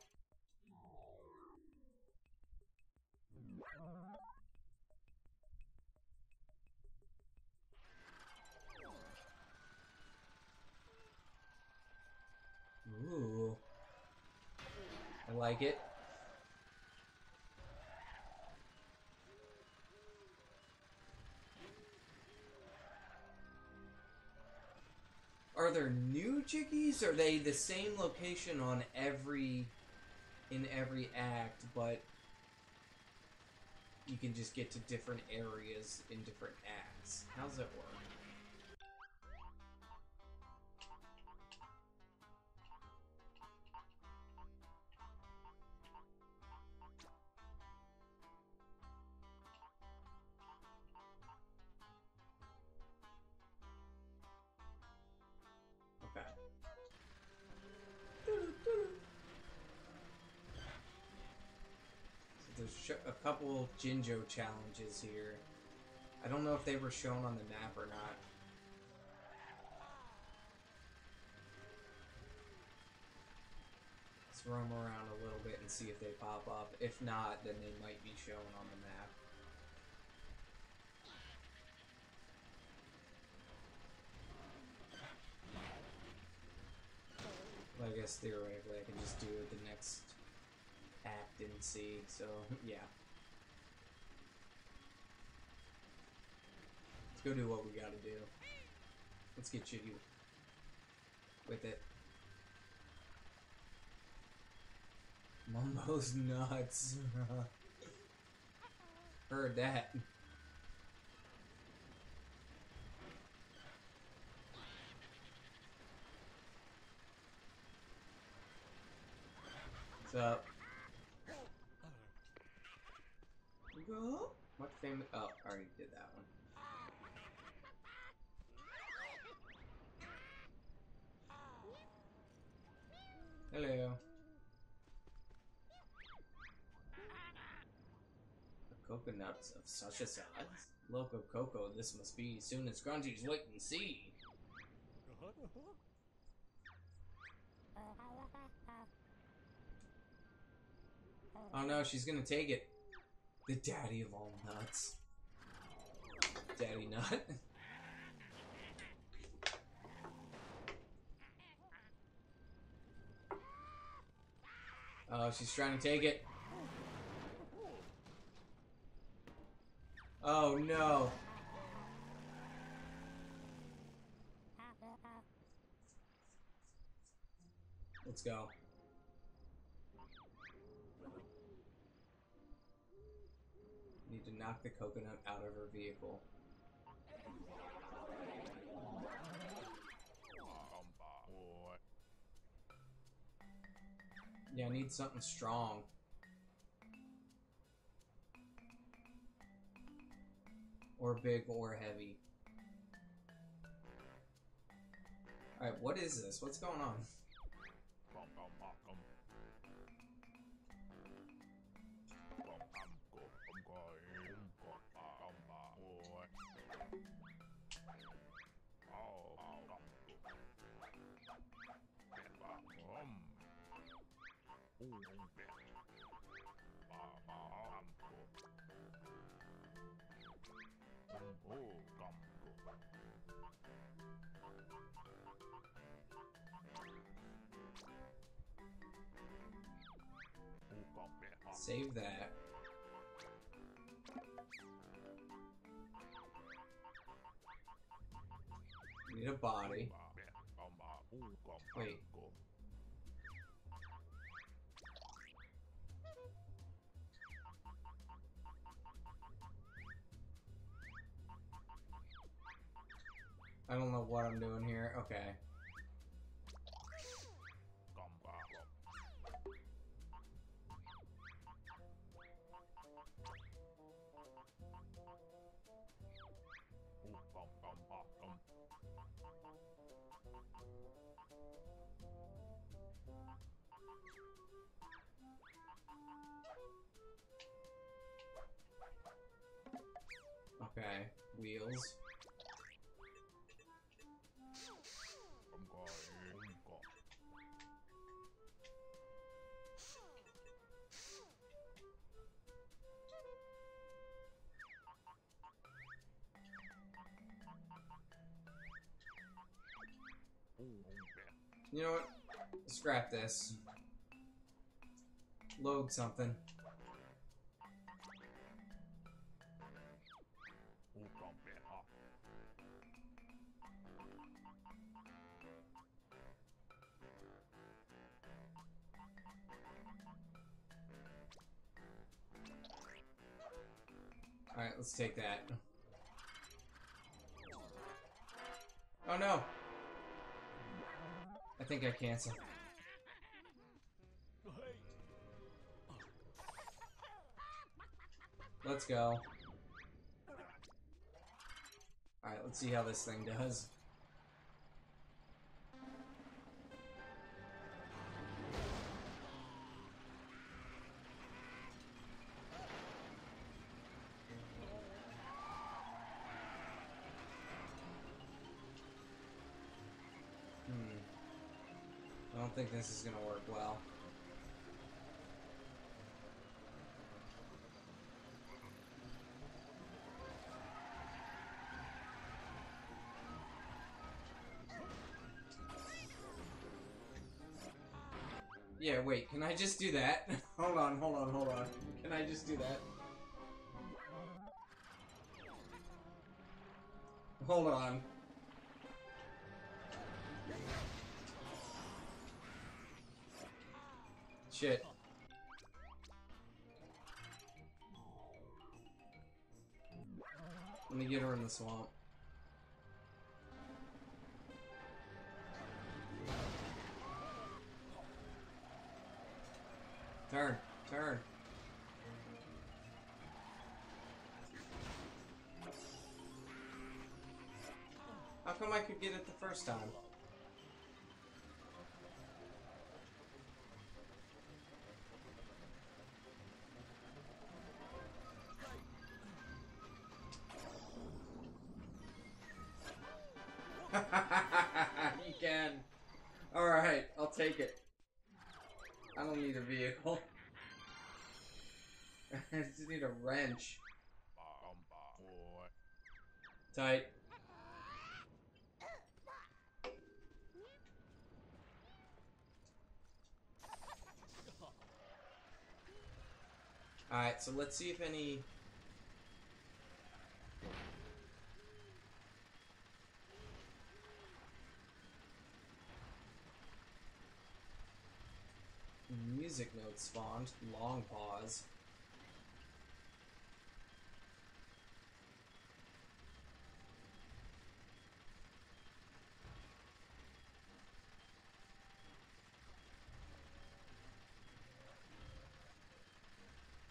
Ooh. I like it. Are there new jiggies? Are they the same location on every in every act, but you can just get to different areas in different acts? How's that work? Couple Jinjo challenges here. I don't know if they were shown on the map or not. Let's roam around a little bit and see if they pop up. If not, then they might be shown on the map. Well, I guess theoretically I can just do the next act and see, so yeah. Let's go do what we gotta do. Let's get jiggy with it. Mumbo's nuts. Heard that. What's up? Go. What famous? Oh, I already did that one. Hello. A Coconuts of such a size. Loco Coco, this must be. Soon as Grunty's wait and see. Oh no, she's gonna take it. The daddy of all nuts. Daddy nut. Oh, she's trying to take it. Oh no. Let's go. Need to knock the coconut out of her vehicle. Yeah, I need something strong. Or big or heavy. Alright, what is this? What's going on? Save that. Need a body. Wait. I don't know what I'm doing here. Okay. Okay, wheels. You know what? Scrap this. Load something. Alright, let's take that. Oh no! Think I cancel. Let's go. Alright, let's see how this thing does. This is gonna work well. Yeah, wait, can I just do that? hold on, hold on, hold on. Can I just do that? Hold on. Shit. Let me get her in the swamp. Turn, turn. How come I could get it the first time? Wrench. Tight. Alright, so let's see if any... Music notes spawned. Long pause.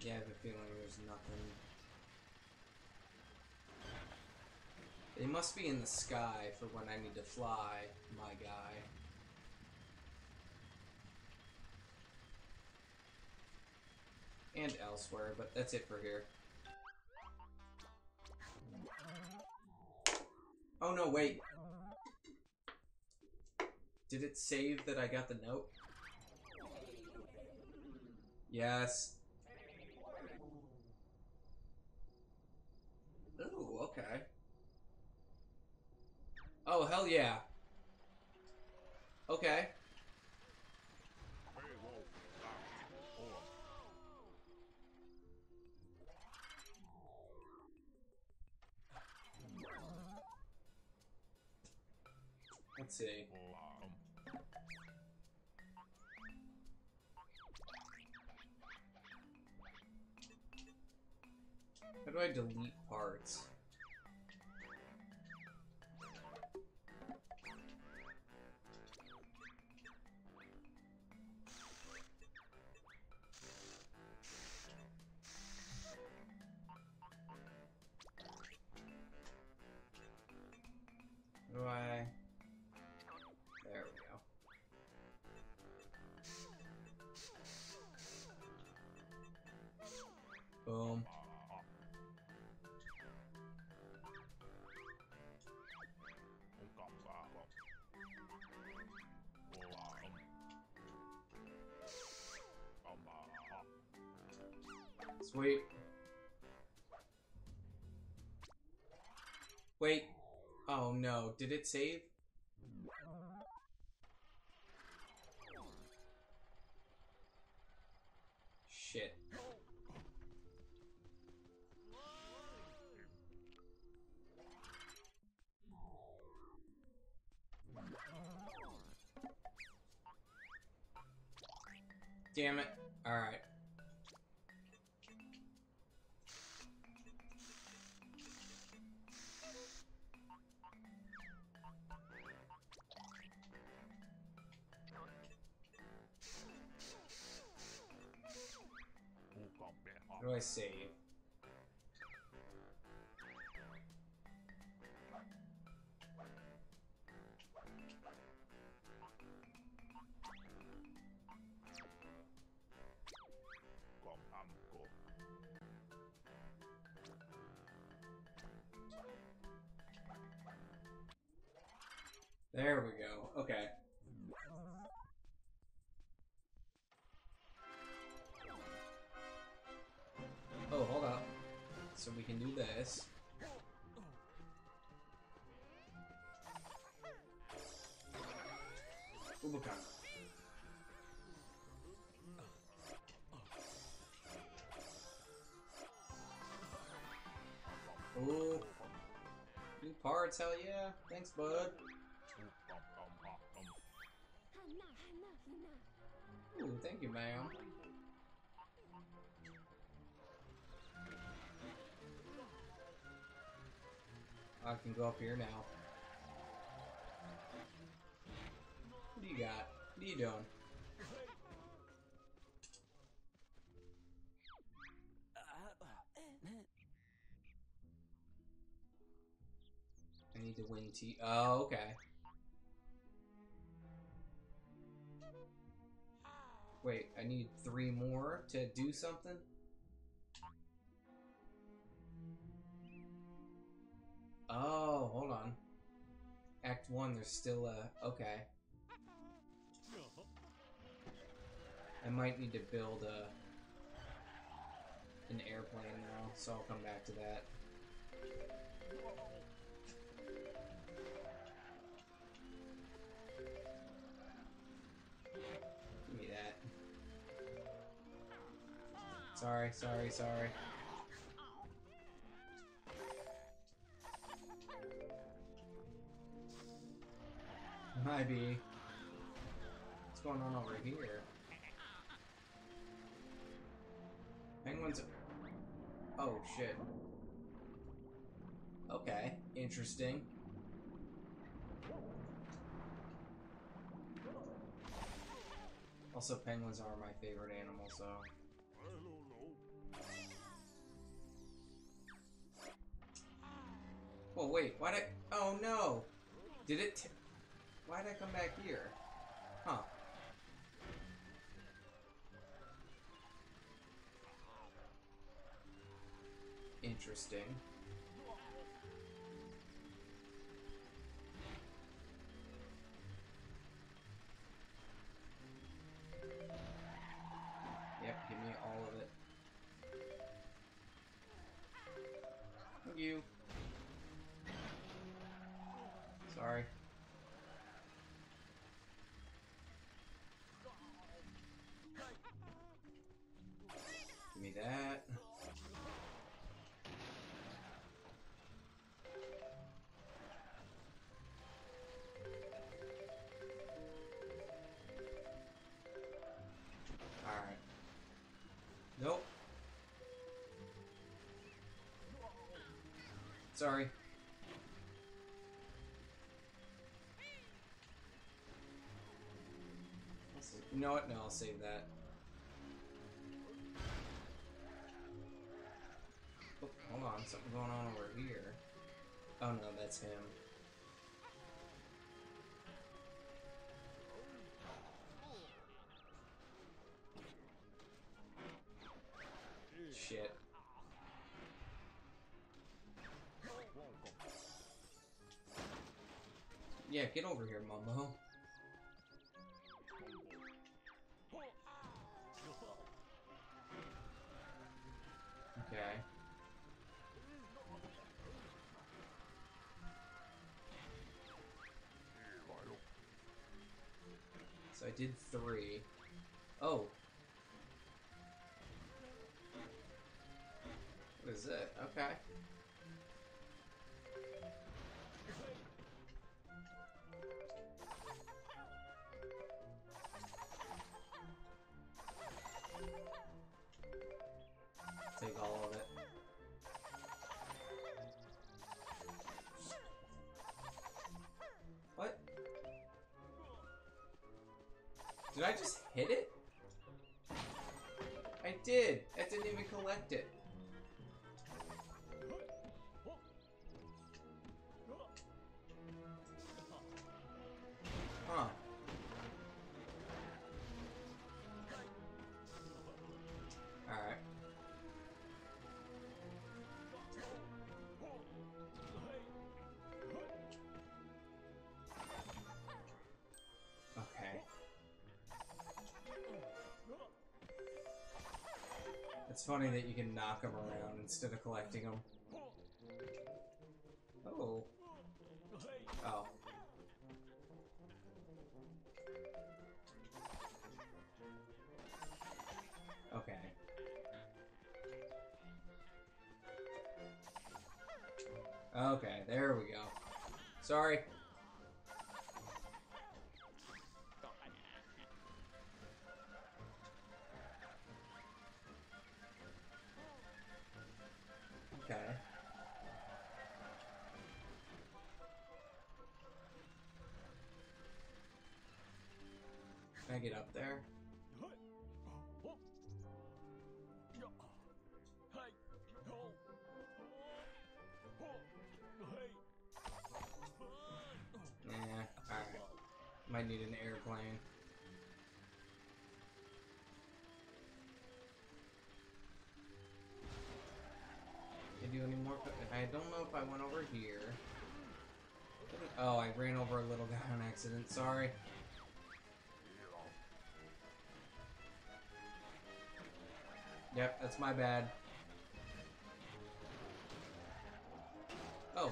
Yeah, I have a feeling there's nothing. They must be in the sky for when I need to fly, my guy. And elsewhere, but that's it for here. Oh no, wait. Did it save that I got the note? Yes. Ooh, okay. Oh, hell yeah. Okay. Let's see. How do I delete parts? Sweet. Wait. Oh no, did it save? Shit. Damn it. Alright. Do I save? There we go. Okay. Can do this. Ubukan. Ooh. New parts, hell yeah. Thanks, bud. Ooh, thank you, ma'am. I can go up here now. What do you got? What are you doing? I need to win T. Oh, okay. Wait, I need three more to do something? Oh, hold on. Act 1, there's still a... Okay. I might need to build a... an airplane now, so I'll come back to that. Give me that. Sorry, sorry, sorry. Be. What's going on over here? Penguins. Oh shit. Okay, interesting. Also, penguins are my favorite animal, so. Oh wait, why'd I? Oh no! Did it? Why'd I come back here? Huh? Interesting. Yep, give me all of it. Thank you. Sorry. Sorry. You know what? No, I'll save that. Oh, hold on, something going on over here. Oh no, that's him. Get over here, Mumbo. Okay. So I did three. Hit it? It's funny that you can knock them around instead of collecting them. I get up there? Nah, alright. Might need an airplane. I do any more? I don't know if I went over here. Oh, I ran over a little guy on accident. Sorry. Yep, that's my bad. Oh.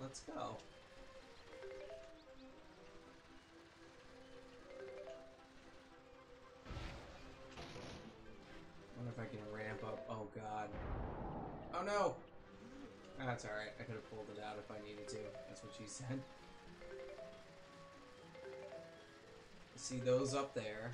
Let's go. Oh no! Ah, That's alright. I could have pulled it out if I needed to. That's what she said. See those up there.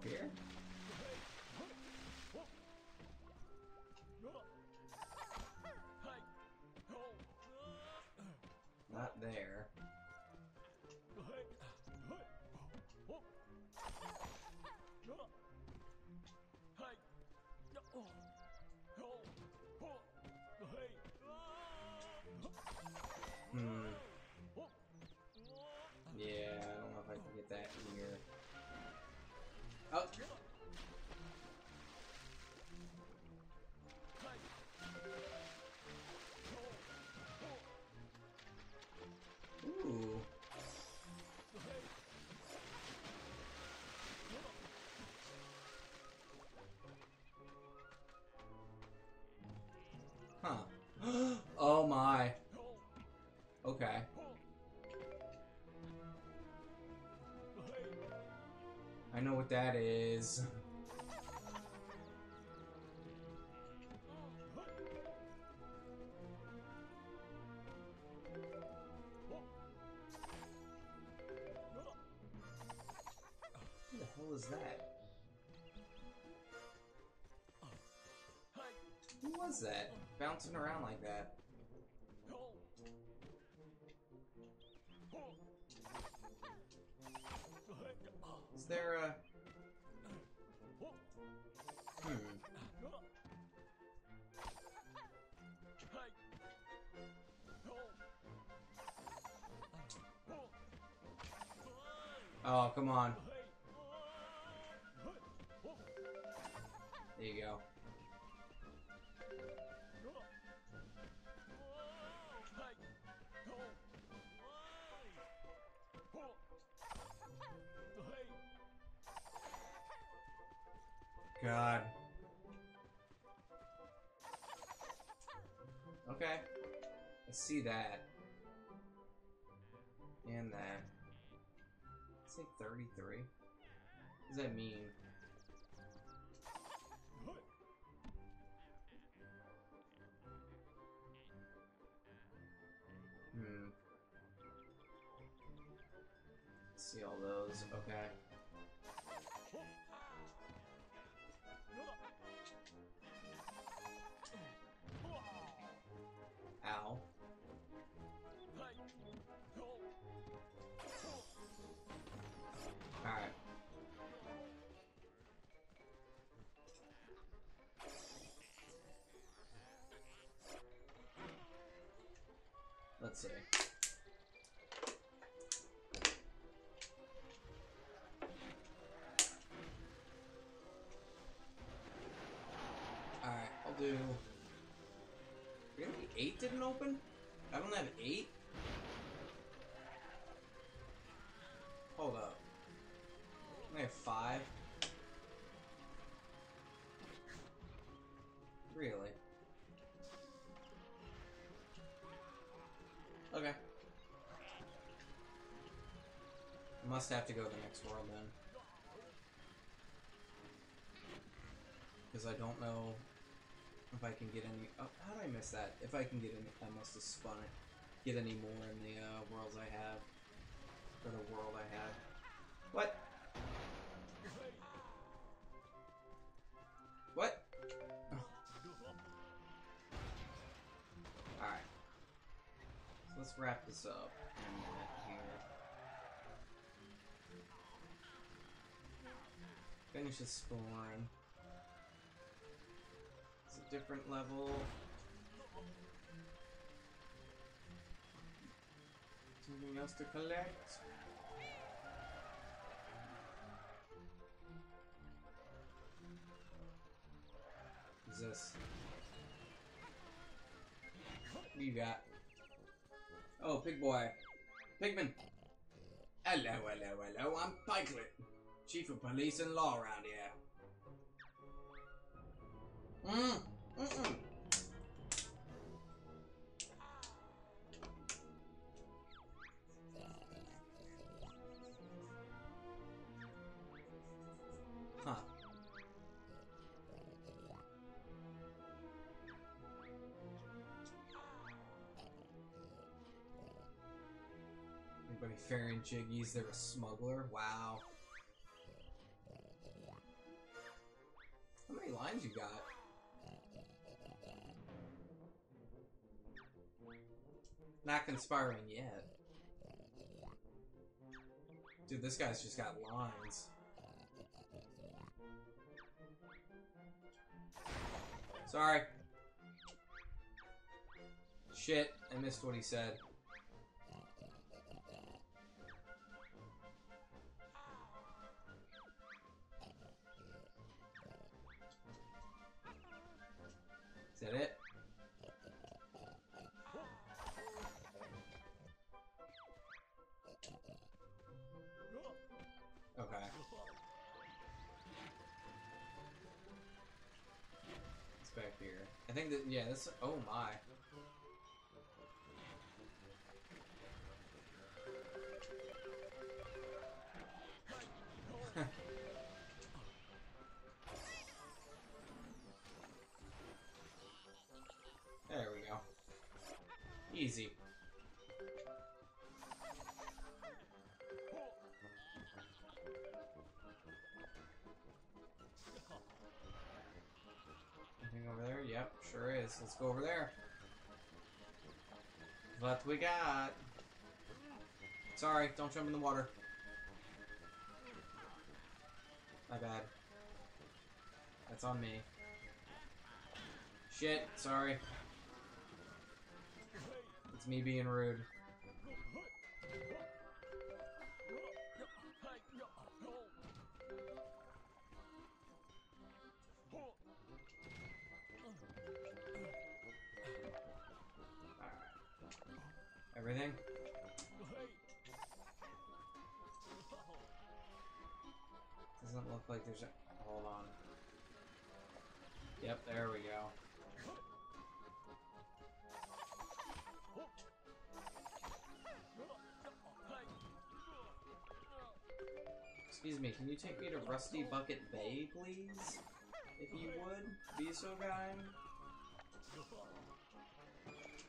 Up here? That is. Who the hell is that? Who was that? Bouncing around like that. Come. There you go. God. Okay. I see that. 33. What does that mean? Hmm. See all those. Okay. say. Alright, I'll do... Really? 8 didn't open? I don't have 8? Must have to go to the next world then. Because I don't know if I can get any. Oh, how did I miss that? If I can get any, I must have spun it. Get any more in the uh, worlds I have, or the world I have. What? What? Oh. All right. So let's wrap this up Finish the spawn. It's a different level. Something else to collect. What's this? What you got? Oh, pig boy. Pigman! Hello, hello, hello, I'm Pikelet! Chief of police and law around here. Mm, mm-mm. Huh. Anybody fair and jiggies? They're a smuggler? Wow. How many lines you got? Not conspiring yet. Dude, this guy's just got lines. Sorry. Shit, I missed what he said. I think that, yeah, this, oh my. there we go. Easy. Over there? Sure is. Let's go over there. What we got? Sorry, don't jump in the water. My bad. That's on me. Shit, sorry. It's me being rude. Everything? Doesn't look like there's a... Hold on. Yep, there we go. Excuse me, can you take me to Rusty Bucket Bay, please? If you would, be so kind.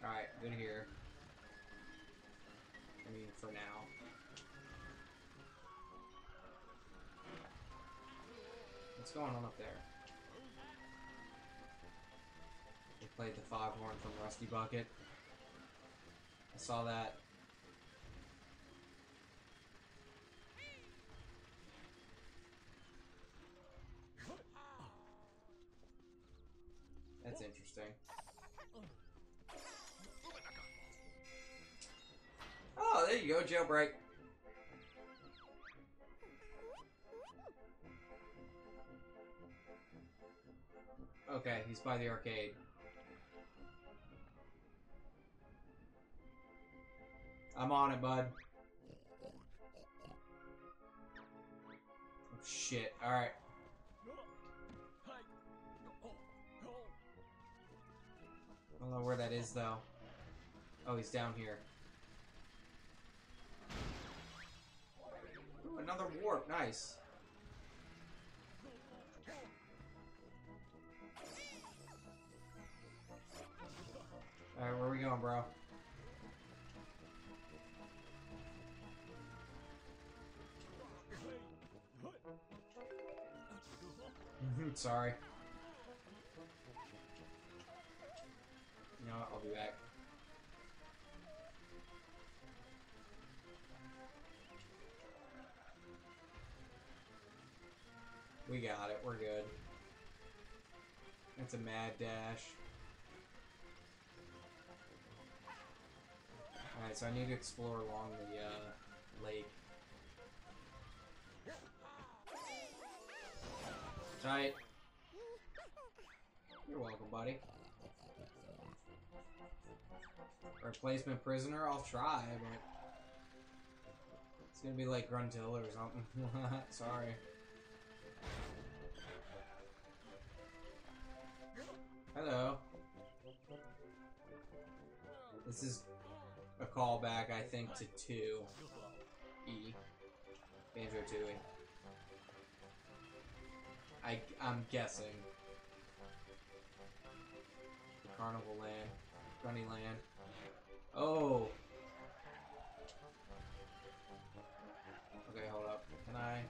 Alright, good here. Mean, for now. What's going on up there? They played the foghorn from Rusty Bucket. I saw that. That's interesting. There you go, jailbreak. Okay, he's by the arcade. I'm on it, bud. Oh, shit. Alright. I don't know where that is, though. Oh, he's down here. Ooh, another warp. Nice. Alright, where are we going, bro? Mm-hmm, sorry. You know what? I'll be back. We got it. We're good. It's a mad dash. Alright, so I need to explore along the uh, lake. Tight. You're welcome, buddy. Replacement prisoner? I'll try, but... It's gonna be like Gruntilda or something. Sorry. Hello. This is a callback, I think, to 2. E. Banjo Tooie. I, I'm guessing. The Carnival Land. Runny Land. Oh! Okay, hold up. Can I...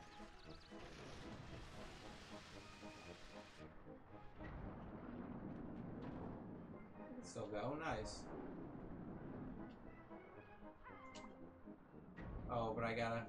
Still go. Oh, nice. Oh, but I gotta...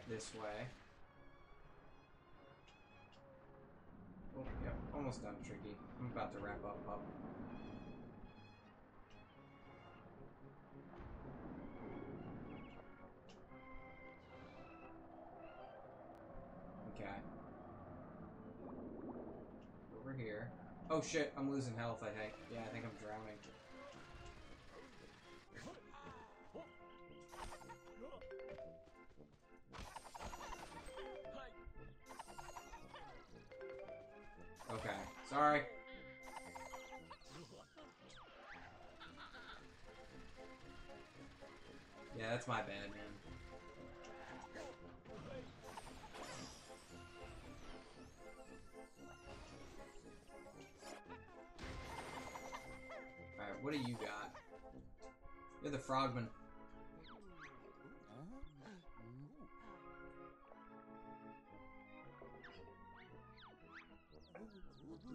back this way. Oh, yep, almost done, Tricky. I'm about to wrap up, pup. Okay. Over here. Oh shit, I'm losing health, I think. Yeah, I think I'm drowning. Sorry. Yeah, that's my bad, man. Alright, what do you got? You're the frogman.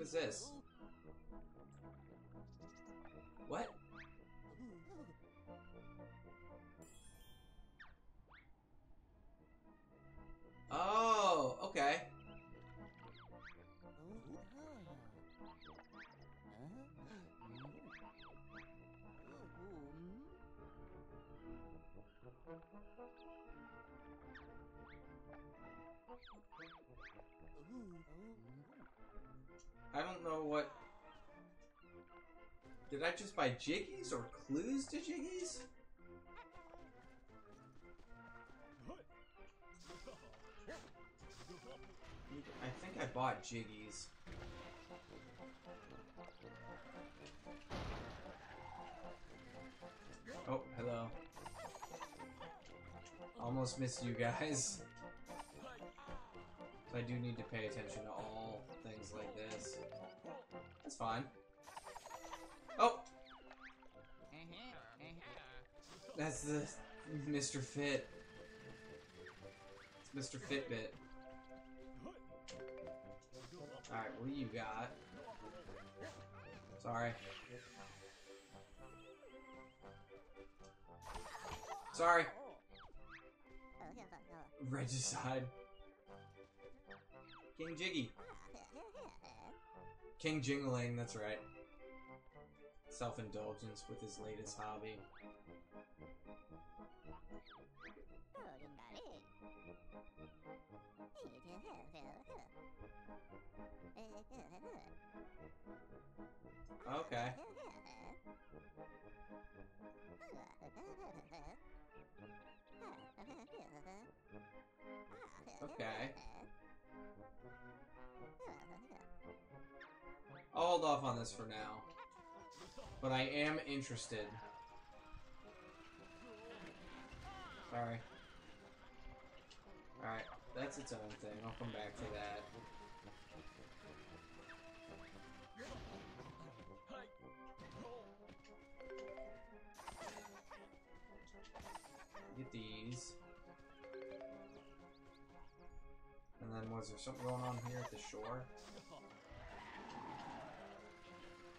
Is this? What? Oh, okay. I don't know what. Did I just buy Jiggies or clues to Jiggies? I think I bought Jiggies. Oh, hello. Almost missed you guys. I do need to pay attention to all things like this. That's fine. Oh! That's the Mr. Fit. It's Mr. Fitbit. Alright, what do you got? Sorry. Sorry. Regicide. King Jiggy. King Jingaling, that's right. Self-indulgence with his latest hobby. Okay. Okay. hold off on this for now. But I am interested. Sorry. Alright, that's its own thing. I'll come back to that. Get these. And then was there something going on here at the shore?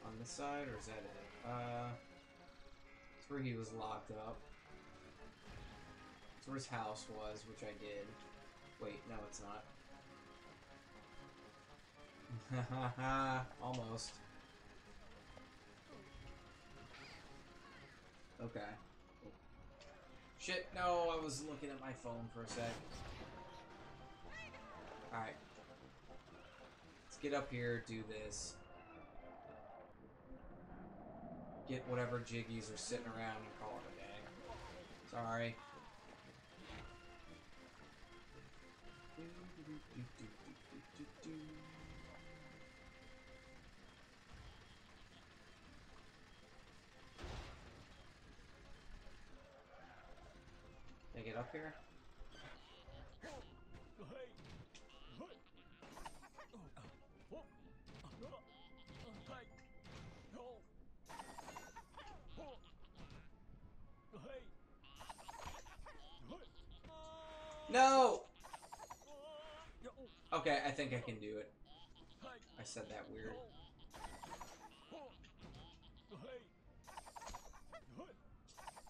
On this side, or is that it? Uh, it's where he was locked up. It's where his house was, which I did. Wait, no, it's not. Almost. Okay. Shit, no, I was looking at my phone for a sec. Alright. Let's get up here, do this. Get whatever jiggies are sitting around and call it a day. Sorry. Can I get up here? No! Okay, I think I can do it. I said that weird.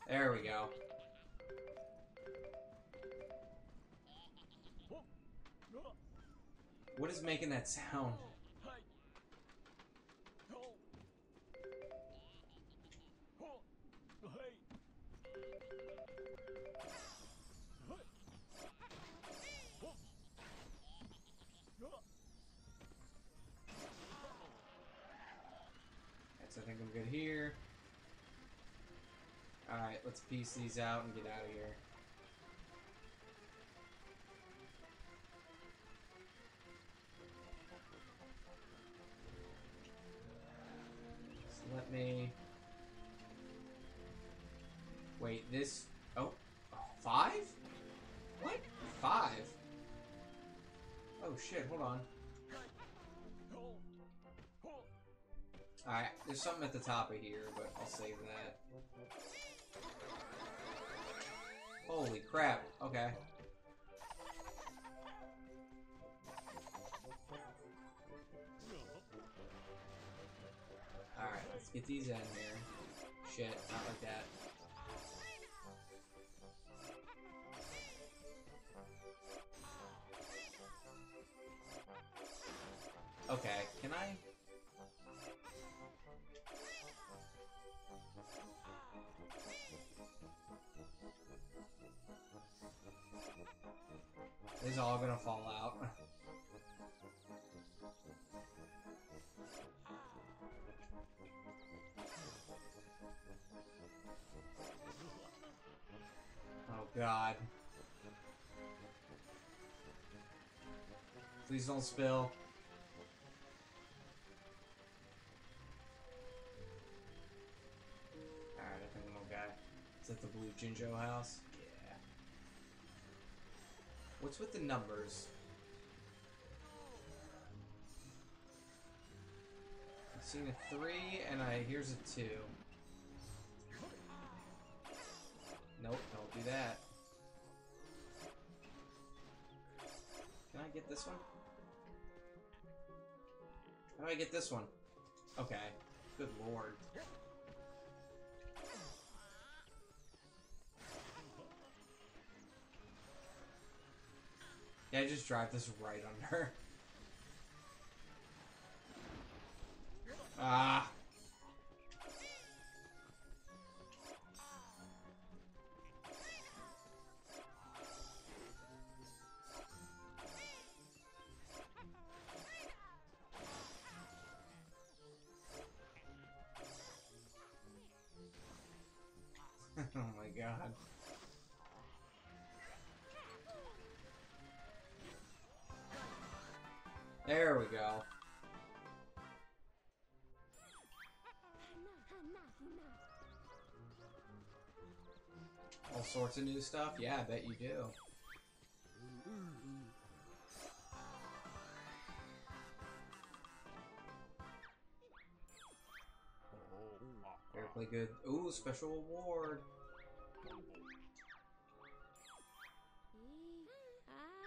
There we go. What is making that sound? Good here. Alright, let's piece these out and get out of here. So let me... Wait, this... Oh, five? What? Five? Oh shit, hold on. Alright, there's something at the top of here, but I'll save that. Holy crap, okay. Alright, let's get these in here. Shit, not like that. Okay, is all gonna fall out. Oh god. Please don't spill. Alright, I think I'm okay. Is that the blue Jinjo house? What's with the numbers? I've seen a three, and I here's a two. Nope, don't do that. Can I get this one? How do I get this one? Okay. Good lord. Yeah, I just drive this right under. Ah. sorts of new stuff? Yeah, I bet you do. Fairly good. Ooh, special award!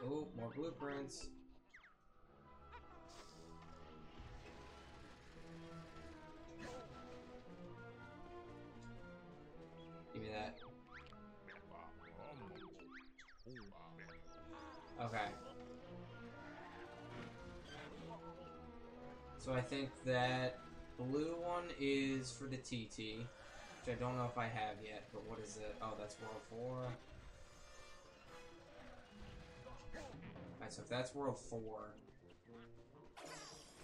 Ooh, more blueprints. Okay. So I think that blue one is for the TT, which I don't know if I have yet, but what is it? Oh, that's World 4. Alright, so if that's World 4,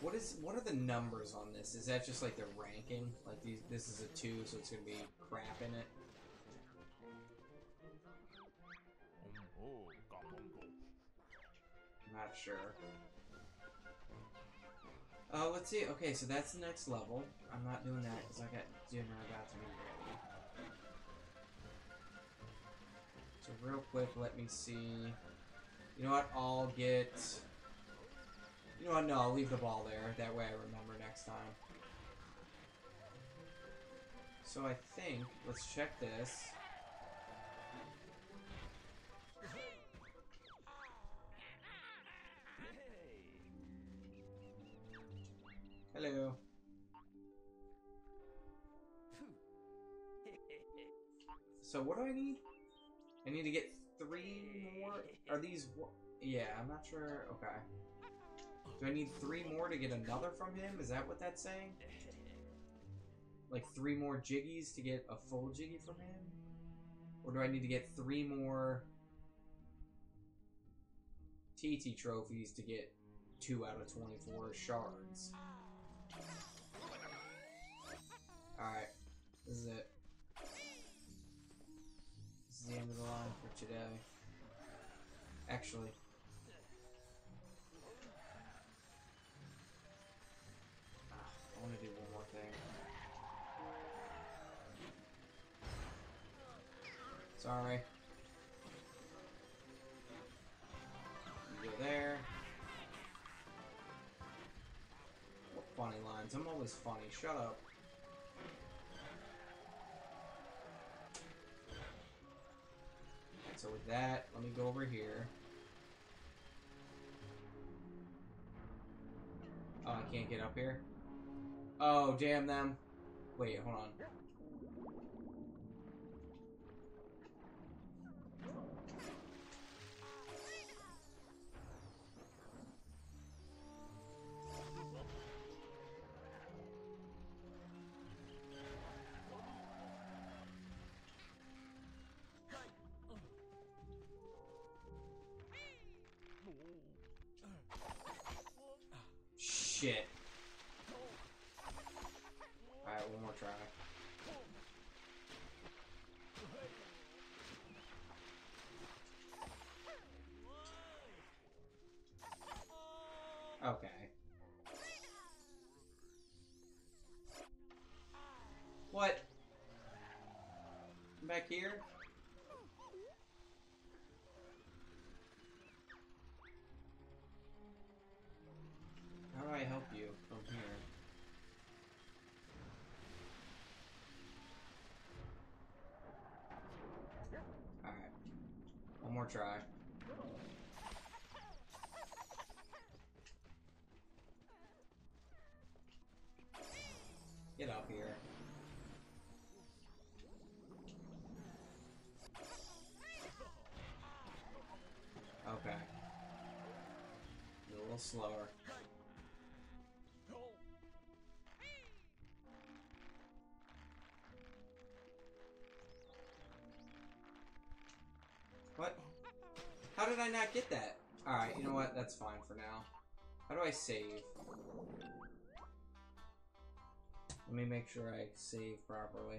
what is what are the numbers on this? Is that just like the ranking? Like these this is a 2, so it's gonna be crap in it? Not sure. Uh, let's see. Okay, so that's the next level. I'm not doing that because I got dinner about to be ready. So real quick, let me see. You know what? I'll get... You know what? No, I'll leave the ball there. That way I remember next time. So I think... Let's check this. Hello. So what do I need? I need to get three more. Are these? Yeah, I'm not sure. Okay. Do I need three more to get another from him? Is that what that's saying? Like three more jiggies to get a full jiggy from him? Or do I need to get three more TT trophies to get two out of 24 shards? Alright, this is it. This is the end of the line for today. Actually. Ah, I want to do one more thing. Sorry. Funny lines? I'm always funny. Shut up. So with that, let me go over here. Oh, I can't get up here? Oh, damn them. Wait, hold on. Back here? How do I help you from here? Alright. One more try. Little slower. What? How did I not get that? Alright, you know what? That's fine for now. How do I save? Let me make sure I save properly.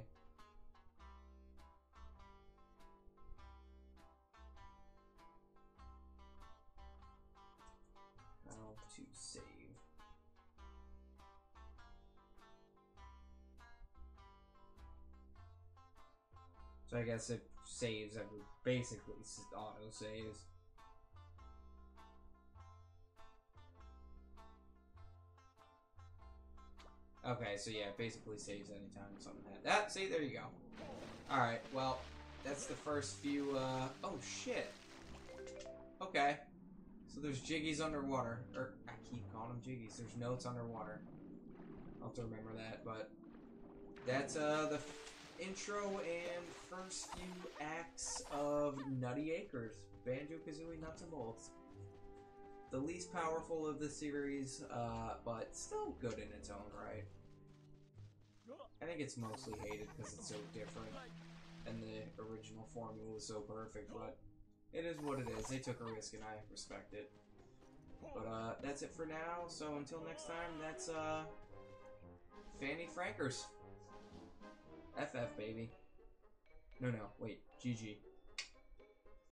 I guess it saves every basically auto saves. Okay, so yeah, basically saves anytime something happens. That see, there you go. All right, well, that's the first few. uh... Oh shit. Okay. So there's jiggies underwater. Or, I keep calling them jiggies. There's notes underwater. I'll have to remember that, but that's uh, the intro and first few acts of Nutty Acres. Banjo Kazooie Nuts and Bolts. The least powerful of the series, uh, but still good in its own right. I think it's mostly hated because it's so different, and the original formula was so perfect, but it is what it is. They took a risk, and I respect it. But, uh, that's it for now, so until next time, that's, uh, Fanny Frankers. FF, baby. No, no, wait, GG.